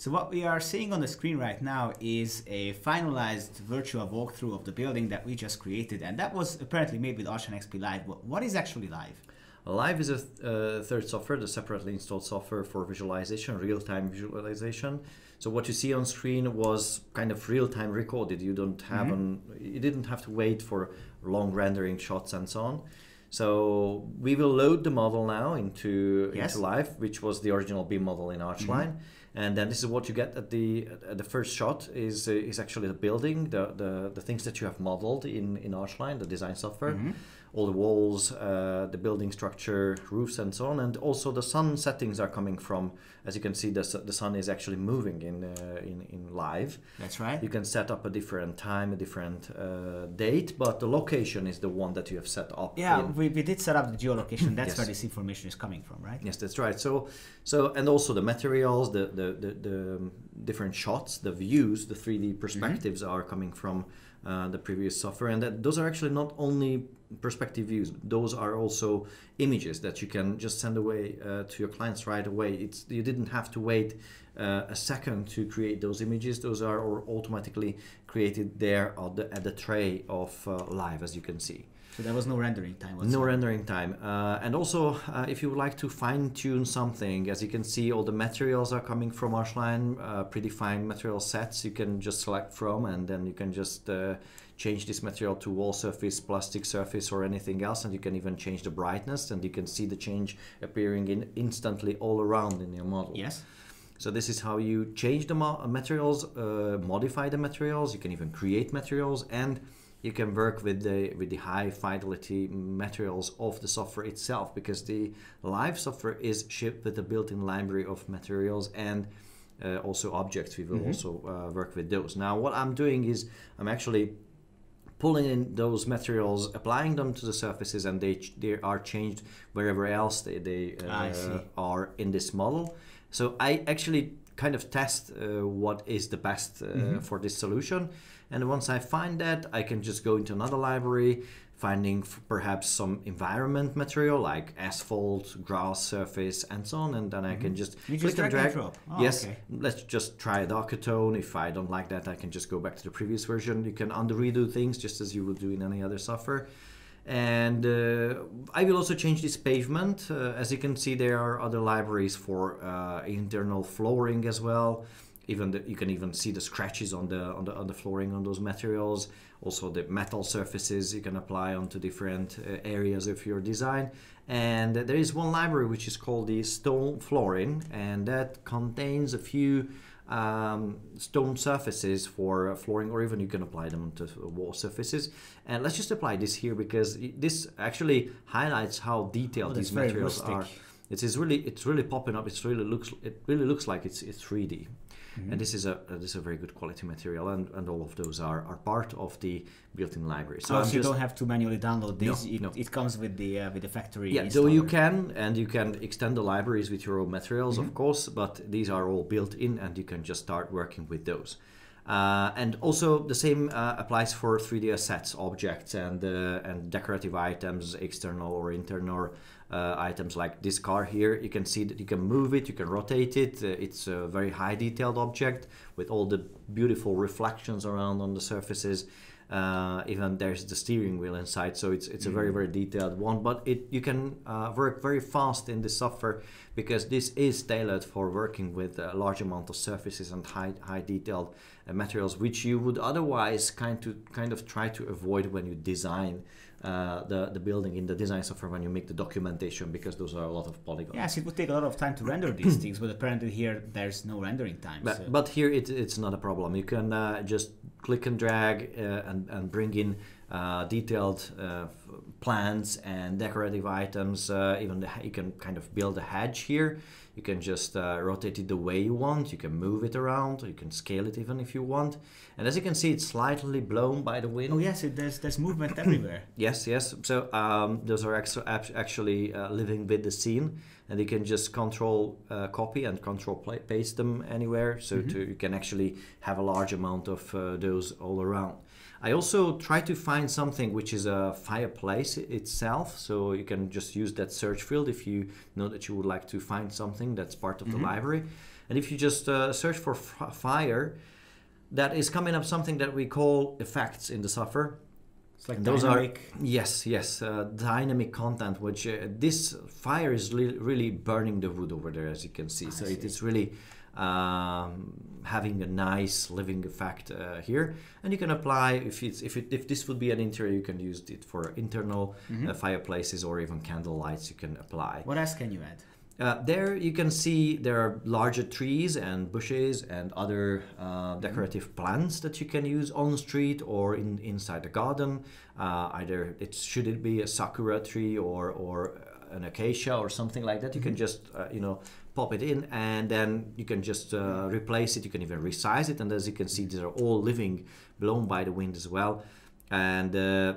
So what we are seeing on the screen right now is a finalized virtual walkthrough of the building that we just created, and that was apparently made with Archline XP Live. What- is actually live? Live is a th- uh, third software, the separately installed software for visualization, real-time visualization. So what you see on screen was kind of real-time recorded. You don't have Mm-hmm. an, you didn't have to wait for long rendering shots and so on. So we will load the model now into Yes. into live, which was the original BIM model in Archline. And then this is what you get at the at the first shot is is actually the building, the, the the things that you have modeled in in Archline, the design software, mm-hmm. All the walls, uh, the building structure, roofs, and so on, and also the sun settings are coming from. As you can see, the the sun is actually moving in uh, in in live. That's right. You can set up a different time, a different uh, date, but the location is the one that you have set up. Yeah, in. we, we did set up the geolocation. That's Yes. where this information is coming from, right? Yes, that's right. So, so and also the materials, the the the, the different shots, the views, the 3D perspectives are coming from uh, the previous software, and that those are actually not only perspective views; those are also images that you can just send away uh, to your clients right away. It's you didn't have to wait uh, a second to create those images; those are au- automatically created there at the, at the tray of uh, live, as you can see. So there was no rendering time. No rendering time. Uh, and also, uh, if you would like to fine tune something, as you can see, all the materials are coming from Archline, uh, predefined material sets you can just select from, and then you can just uh, change this material to wall surface, plastic surface, or anything else. And you can even change the brightness, and you can see the change appearing in instantly all around in your model. Yes. So this is how you change the mo- materials, uh, modify the materials. You can even create materials, and you can work with the with the high fidelity materials of the software itself because the live software is shipped with a built-in library of materials and uh, also objects. We will also uh, work with those. Now, what I'm doing is I'm actually pulling in those materials, applying them to the surfaces, and they ch- they are changed wherever else they, they uh, are in this model. So I actually kind of test uh, what is the best uh, for this solution, and once I find that, I can just go into another library, finding perhaps some environment material like asphalt, grass surface, and so on, and then I can just You click just and drag and drag. drop. Oh, yes, okay. let's just try a darker tone. If I don't like that, I can just go back to the previous version. You can undo redo things just as you would do in any other software. And uh, I will also change this pavement. Uh, as you can see, there are other libraries for uh, internal flooring as well. Even the, you can even see the scratches on the on the on the flooring on those materials. Also, the metal surfaces you can apply onto different uh, areas of your design. And there is one library which is called the stone flooring, and that contains a few um, stone surfaces for uh, flooring, or even you can apply them to wall surfaces. And let's just apply this here because this actually highlights how detailed Oh, these materials are. It is really, it's really popping up. It's really looks, it really looks like it's it's 3D. Mm-hmm. And this is a uh, this is a very good quality material, and, and all of those are, are part of the built-in library. So, I'm so you just- don't have to manually download this. No, it, no. it comes with the uh, with the factory. Yeah, so you can, and you can extend the libraries with your own materials, Mm-hmm. of course, but these are all built in, and you can just start working with those. Uh, and also, the same uh, applies for 3D assets, objects, and uh, and decorative items, external or internal uh, items like this car here. You can see that you can move it, you can rotate it. Uh, it's a very high detailed object with all the beautiful reflections around on the surfaces. Uh, even there's the steering wheel inside, so it's it's a very very detailed one. But it you can uh, work very fast in this software because this is tailored for working with a large amount of surfaces and high high detailed uh, materials, which you would otherwise kind to kind of try to avoid when you design uh, the the building in the design software when you make the documentation because those are a lot of polygons. Yes, it would take a lot of time to render these things, but apparently here there's no rendering time. But, so- but here it, it's not a problem. You can uh, just click and drag uh, and, and bring in uh, detailed uh, plans and decorative items. Uh, even the, you can kind of build a hedge here. You can just uh, rotate it the way you want. You can move it around. You can scale it even if you want. And as you can see, it's slightly blown by the wind. oh yes, it, there's there's movement everywhere. Yes, yes. So um, those are actually uh, living with the scene, and you can just control uh, copy and control paste them anywhere. So to, you can actually have a large amount of uh, those all around. I also try to find something which is a fireplace itself. So you can just use that search field if you know that you would like to find something that's part of the library. And if you just uh, search for f- fire, that is coming up something that we call effects in the software It's like those dynamic. are yes, yes, uh, dynamic content. Which uh, this fire is really burning the wood over there, as you can see. so it see. is really um, having a nice living effect uh, here. And you can apply if it's if it if this would be an interior, you can use it for internal uh, fireplaces or even candle lights. You can apply. What else can you add? Uh, there you can see there are larger trees and bushes and other uh, decorative plants that you can use on the street or in inside the garden. Uh, either it should it be a sakura tree or or an acacia or something like that. You can just uh, you know pop it in and then you can just uh, replace it. You can even resize it. And as you can see, these are all living, blown by the wind as well. And uh,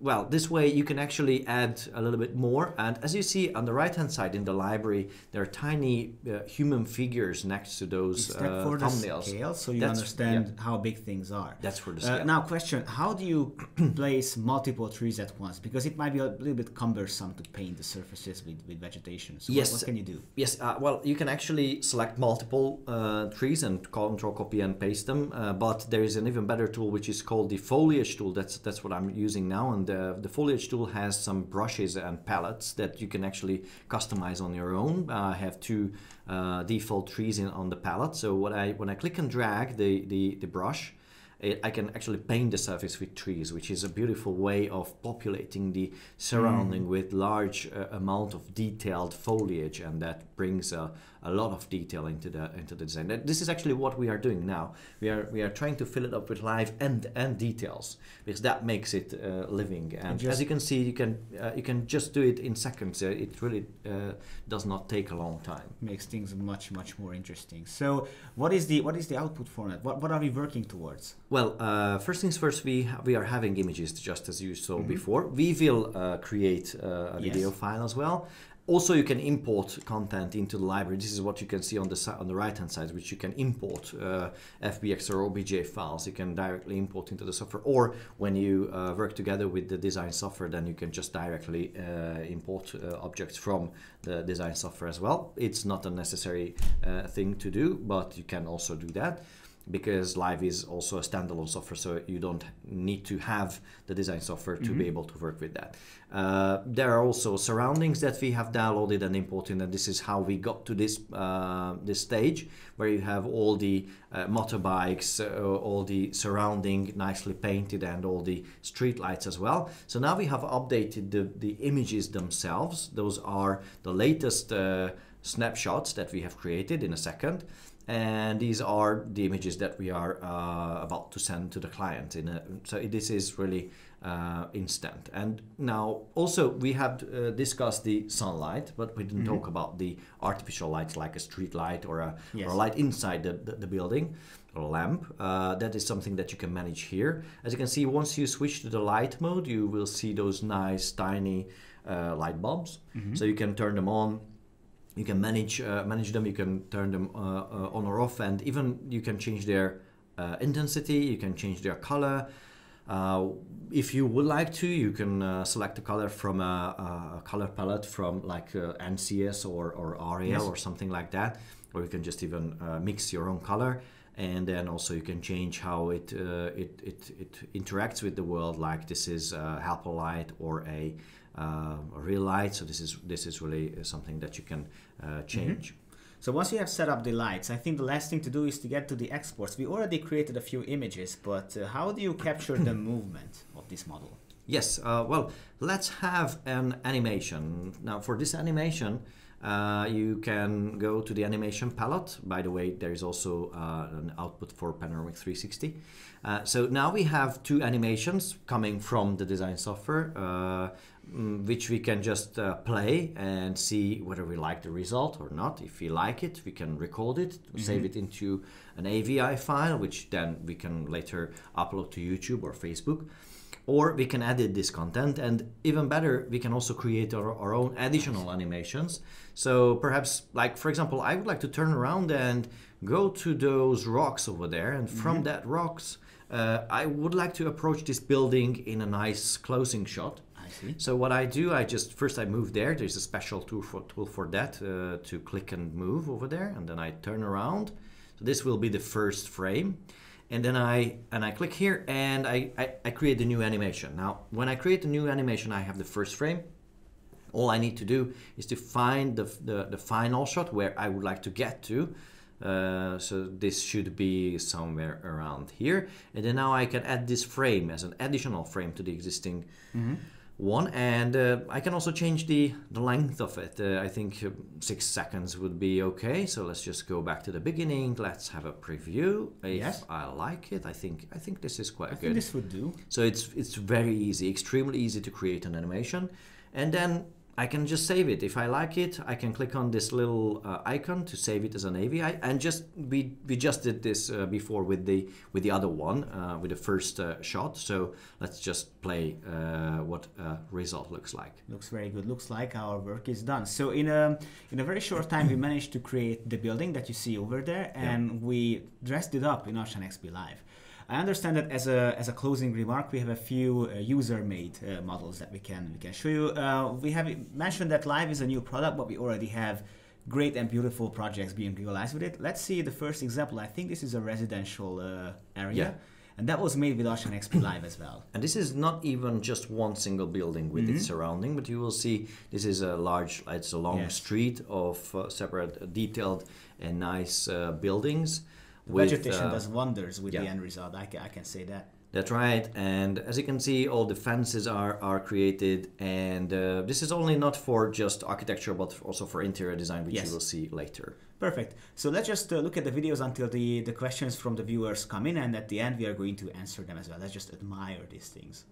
well, this way you can actually add a little bit more. And as you see on the right hand side in the library, there are tiny uh, human figures next to those uh, for the thumbnails. scale, so you That's- understand how big things are? That's for the Uh, scale. now, question: How do you place multiple trees at once? Because it might be a little bit cumbersome to paint the surfaces with, with vegetation. So what- Yes. what, can you do? Yes, uh, well, you can actually select multiple uh, trees and control copy and paste them. Uh, but there is an even better tool which is called the foliage tool. That's that's what I'm using now. And uh, the foliage tool has some brushes and palettes that you can actually customize on your own. Uh, I have two uh, default trees in on the palette. So what I when I click and drag the the, the brush. it- I can actually paint the surface with trees, which is a beautiful way of populating the surrounding with large uh, amount of detailed foliage, and that brings a, a lot of detail into the into the design. This is actually what we are doing now. We are we are trying to fill it up with live and and details because that makes it uh, living. And just- as you can see, you can uh, you can just do it in seconds. Uh, it really uh, does not take a long time. Makes things much much more interesting. So, what is the what is the output format? What what are we working towards? Well, uh, first things first, we we are having images just as you saw before. We will uh, create a Yes. video file as well. Also, you can import content into the library. This is what you can see on the on the right hand side, which you can import uh, FBX or OBJ files. You can directly import into the software, or when you uh, work together with the design software, then you can just directly uh, import uh, objects from the design software as well. It's not a necessary uh, thing to do, but you can also do that because Live is also a standalone software, so you don't need to have the design software to be able to work with that. Uh, there are also surroundings that we have downloaded and imported, and this is how we got to this uh, this stage where you have all the uh, motorbikes, uh, all the surrounding nicely painted, and all the street lights as well. So now we have updated the the images themselves. Those are the latest uh, snapshots that we have created in a second and these are the images that we are uh, about to send to the client in a, so this is really uh, instant. And now also we have uh, discussed the sunlight but we didn't talk about the artificial lights like a street light or a, Yes. or a light inside the, the, the building or a lamp. Uh, that is something that you can manage here. As you can see once you switch to the light mode you will see those nice tiny uh, light bulbs. So you can turn them on you can manage uh, manage them you can turn them uh, uh, on or off and even you can change their uh, intensity you can change their color uh, if you would like to you can uh, select a color from a, a color palette from like uh, NCS or, or RAL Yes. or something like that or you can just even uh, mix your own color and then also you can change how it uh, it, it, it interacts with the world like this is a helper light or a, uh, a real light so this is this is really something that you can uh, change So once you have set up the lights, I think the last thing to do is to get to the exports. We already created a few images, but uh, how do you capture the movement of this model? Yes, uh, well, let's have an animation. Now, for this animation, uh, you can go to the animation palette. By the way, there is also uh, an output for Panoramic 360. Uh, so now we have two animations coming from the design software, uh, mm, which we can just uh, play and see whether we like the result or not. If we like it, we can record it, save it into an AVI file, which then we can later upload to YouTube or Facebook. Or we can edit this content and even better we can also create our, our own additional animations. So perhaps like for example i would like to turn around and go to those rocks over there and from that rocks uh, i would like to approach this building in a nice closing shot. So what I do, I just first I move there. There's a special tool for tool for that uh, to click and move over there, and then I turn around. So this will be the first frame, and then I and I click here and I, I, I create a new animation. Now, when I create a new animation, I have the first frame. All I need to do is to find the, the, the final shot where I would like to get to. Uh, so this should be somewhere around here. And then now I can add this frame as an additional frame to the existing mm-hmm one and uh, I can also change the, the length of it. Uh, I think uh, six seconds would be okay. So let's just go back to the beginning. Let's have a preview. If yes. I like it, I think I think this is quite I good. Think this would do. So it's it's very easy, extremely easy to create an animation. And then I can just save it. If I like it, I can click on this little uh, icon to save it as an AVI. And just we we just did this uh, before with the with the other one uh, with the first uh, shot. So let's just play uh, what result looks like. Looks very good. Looks like our work is done. So in a in a very short time, we managed to create the building that you see over there, and yeah. we dressed it up in Archline XP Live. I understand that as a, as a closing remark, we have a few uh, user-made uh, models that we can we can show you. Uh, we have mentioned that Live is a new product, but we already have great and beautiful projects being realized with it. Let's see the first example. I think this is a residential uh, area. Yeah. And that was made with Archline XP Live as well. And this is not even just one single building with mm-hmm. its surrounding, but you will see this is a large, it's a long yes. street of uh, separate, detailed, and nice uh, buildings with, vegetation uh, does wonders with yeah. the end result. I can, I can say that. That's right. And as you can see, all the fences are, are created. And uh, this is only not for just architecture, but also for interior design, which yes. you will see later. Perfect. So let's just uh, look at the videos until the, the questions from the viewers come in. And at the end, we are going to answer them as well. Let's just admire these things.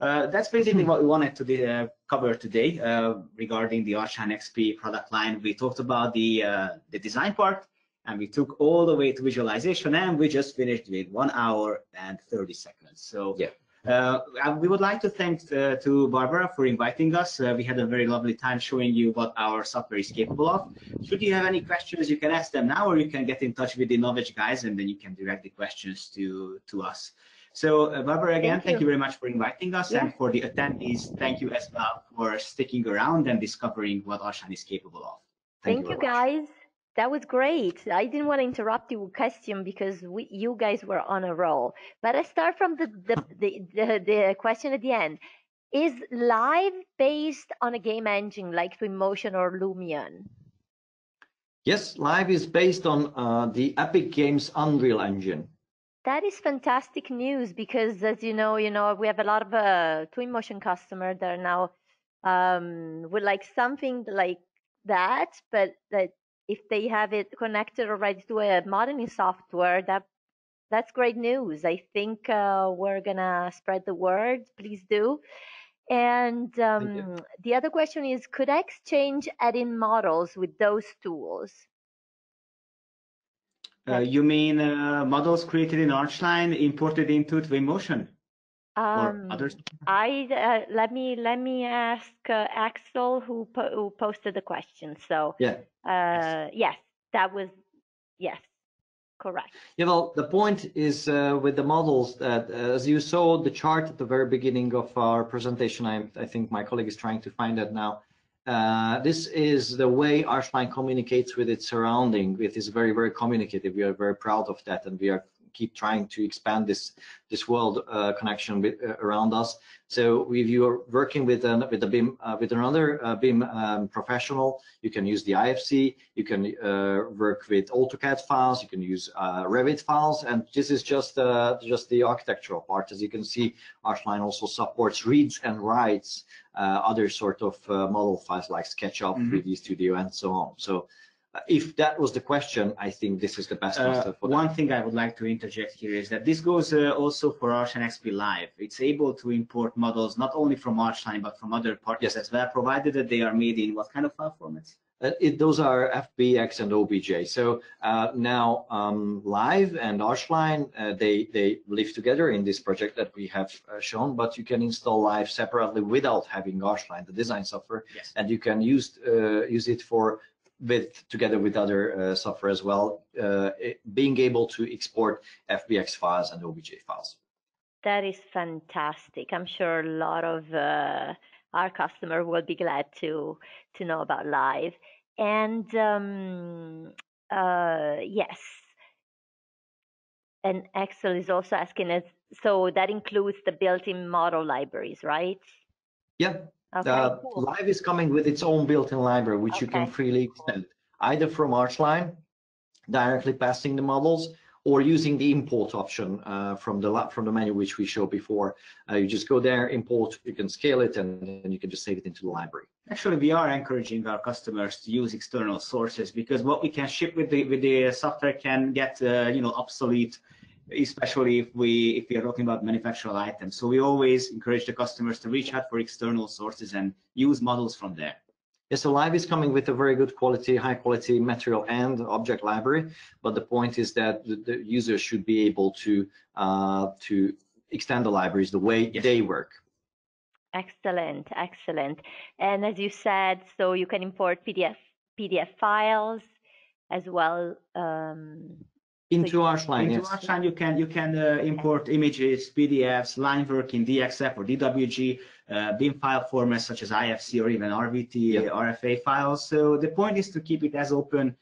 Uh, that's basically what we wanted to uh, cover today uh, regarding the Archline XP product line. We talked about the uh, the design part, and we took all the way to visualization, and we just finished with one hour and 30 seconds. So yeah. Uh, we would like to thank uh, to Barbara for inviting us. we had a very lovely time showing you what our software is capable of. Should you have any questions, you can ask them now, or you can get in touch with the Novedge guys, and then you can direct the questions to to us. So uh, Barbara, again, thank you. thank you. very much for inviting us yeah. and for the attendees, thank you as well for sticking around and discovering what Archline is capable of. Thank, thank you, you guys. That was great. I didn't want to interrupt you with question because we, you guys were on a roll. But I start from the, the, the, the, the question at the end. Is live based on a game engine like Twinmotion or Lumion? Yes, live is based on uh, the Epic Games Unreal Engine. That is fantastic news because, as you know, you know we have a lot of uh, Twinmotion customers that are now um, would like something like that, but that if they have it connected already to a modeling software, that that's great news. I think uh, we're gonna spread the word. Please do. And um, the other question is, could I exchange add-in models with those tools? Uh, you mean uh, models created in Archline imported into Twinmotion? Um, or others? I uh, let me let me ask uh, Axel who po who posted the question. So yeah, uh, yes. yes, that was yes, correct. Yeah, well, the point is uh, with the models that as you saw the chart at the very beginning of our presentation, I, I think my colleague is trying to find that now. Uh, this is the way Archline communicates with its surrounding. It is very, very communicative. We are very proud of that, and we are keep trying to expand this this world uh, connection with, uh, around us. So if you are working with an with a BIM uh, with another uh, BIM um, professional, you can use the IFC. You can uh, work with AutoCAD files. You can use Revit files, and this is just just the architectural part. As you can see, Archline also supports reads and writes uh, other sort of uh, model files like SketchUp, mm -hmm. 3D Studio, and so on. So uh, if that was the question, I think this is the best uh, for One thing I would like to interject here is that this goes uh, also for Archline XP Live. It's able to import models not only from Archline but from other parties yes. as well, provided that they are made in what kind of file formats? Uh, it, those are FBX and OBJ. So uh, now um, Live and Archline, uh, they, they live together in this project that we have uh, shown, but you can install Live separately without having Archline, the design software, yes. and you can use, uh, use it for with together with other uh, software as well, uh, it, being able to export FBX files and OBJ files. That is fantastic. I'm sure a lot of uh, our customer will be glad to to know about Live. And um, uh, yes, and Axel is also asking us. So that includes the built-in model libraries, right? Yeah, Okay, Uh, cool. Live is coming with its own built-in library, which you can freely extend either from Archline, directly passing the models, or using the import option uh, from the from the menu which we showed before. Uh, you just go there, import, you can scale it, and then you can just save it into the library. Actually, we are encouraging our customers to use external sources because what we can ship with the with the software can get uh, you know obsolete, especially if we if we are talking about manufactured items. So we always encourage the customers to reach out for external sources and use models from there. Yeah, so Live is coming with a very good quality, high quality material and object library, but the point is that the, the user should be able to uh, to extend the libraries the way Yes. they work. Excellent, excellent. And as you said, so you can import PDF PDF files as well. Um, Into Archline, Into yes. Archline, you can you can uh, import images, PDFs, line work in DXF or DWG, uh, BIM file formats such as IFC or even RVT, Yeah. RFA files. So the point is to keep it as open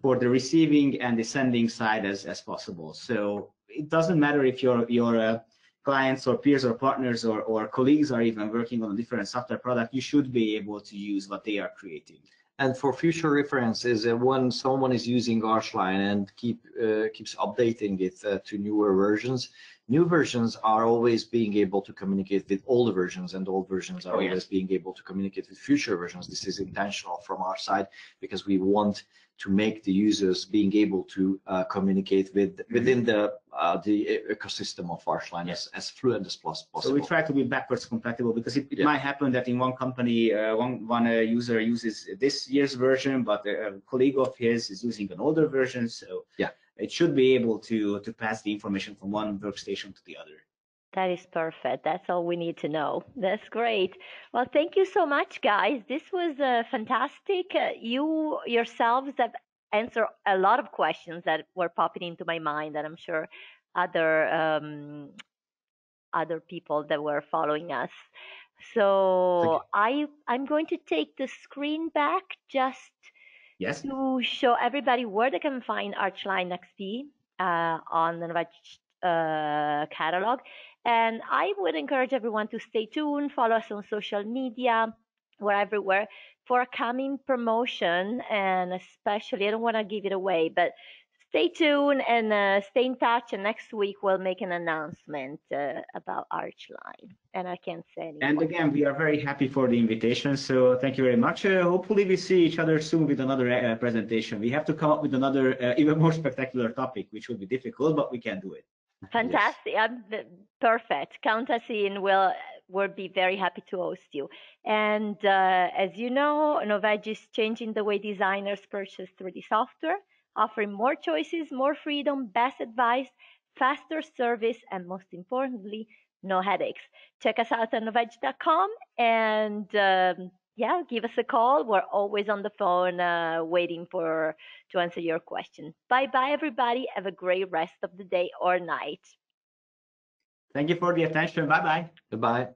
for the receiving and the sending side as, as possible. So it doesn't matter if your your uh, clients or peers or partners or, or colleagues are even working on a different software product, you should be able to use what they are creating. And for future references, uh, when someone is using Archline and keep uh, keeps updating it uh, to newer versions, new versions are always being able to communicate with older versions, and old versions are Oh, yes. always being able to communicate with future versions. This is intentional from our side because we want to make the users being able to uh, communicate with within the uh, the ecosystem of Archline Yes. as, as fluent as possible. So we try to be backwards compatible because it, it Yeah. might happen that in one company, uh, one one uh, user uses this year's version, but a, a colleague of his is using an older version. So Yeah. It should be able to to pass the information from one workstation to the other. that is perfect. That's all we need to know. That's great. Well, thank you so much, guys. This was uh, fantastic. Uh, you yourselves have answered a lot of questions that were popping into my mind, and I'm sure other um, other people that were following us. So I I'm going to take the screen back just Yes. to show everybody where they can find Archline XP uh, on the uh, catalog. And I would encourage everyone to stay tuned, follow us on social media, we're everywhere for a coming promotion. And especially, I don't want to give it away, but stay tuned and uh, stay in touch. And next week, we'll make an announcement uh, about Archline. And I can't say anymore. And again, we are very happy for the invitation. So thank you very much. Uh, hopefully, we see each other soon with another uh, presentation. We have to come up with another uh, even more spectacular topic, which will be difficult, but we can do it. Fantastic. I'm perfect. Count us in. We'll, we'll be very happy to host you. And uh, as you know, Novedge is changing the way designers purchase 3D software, offering more choices, more freedom, best advice, faster service, and most importantly, no headaches. Check us out on novedge.com and um, yeah, give us a call. We're always on the phone uh, waiting for to answer your question. Bye bye, everybody. Have a great rest of the day or night. Thank you for the attention. Bye bye. Goodbye.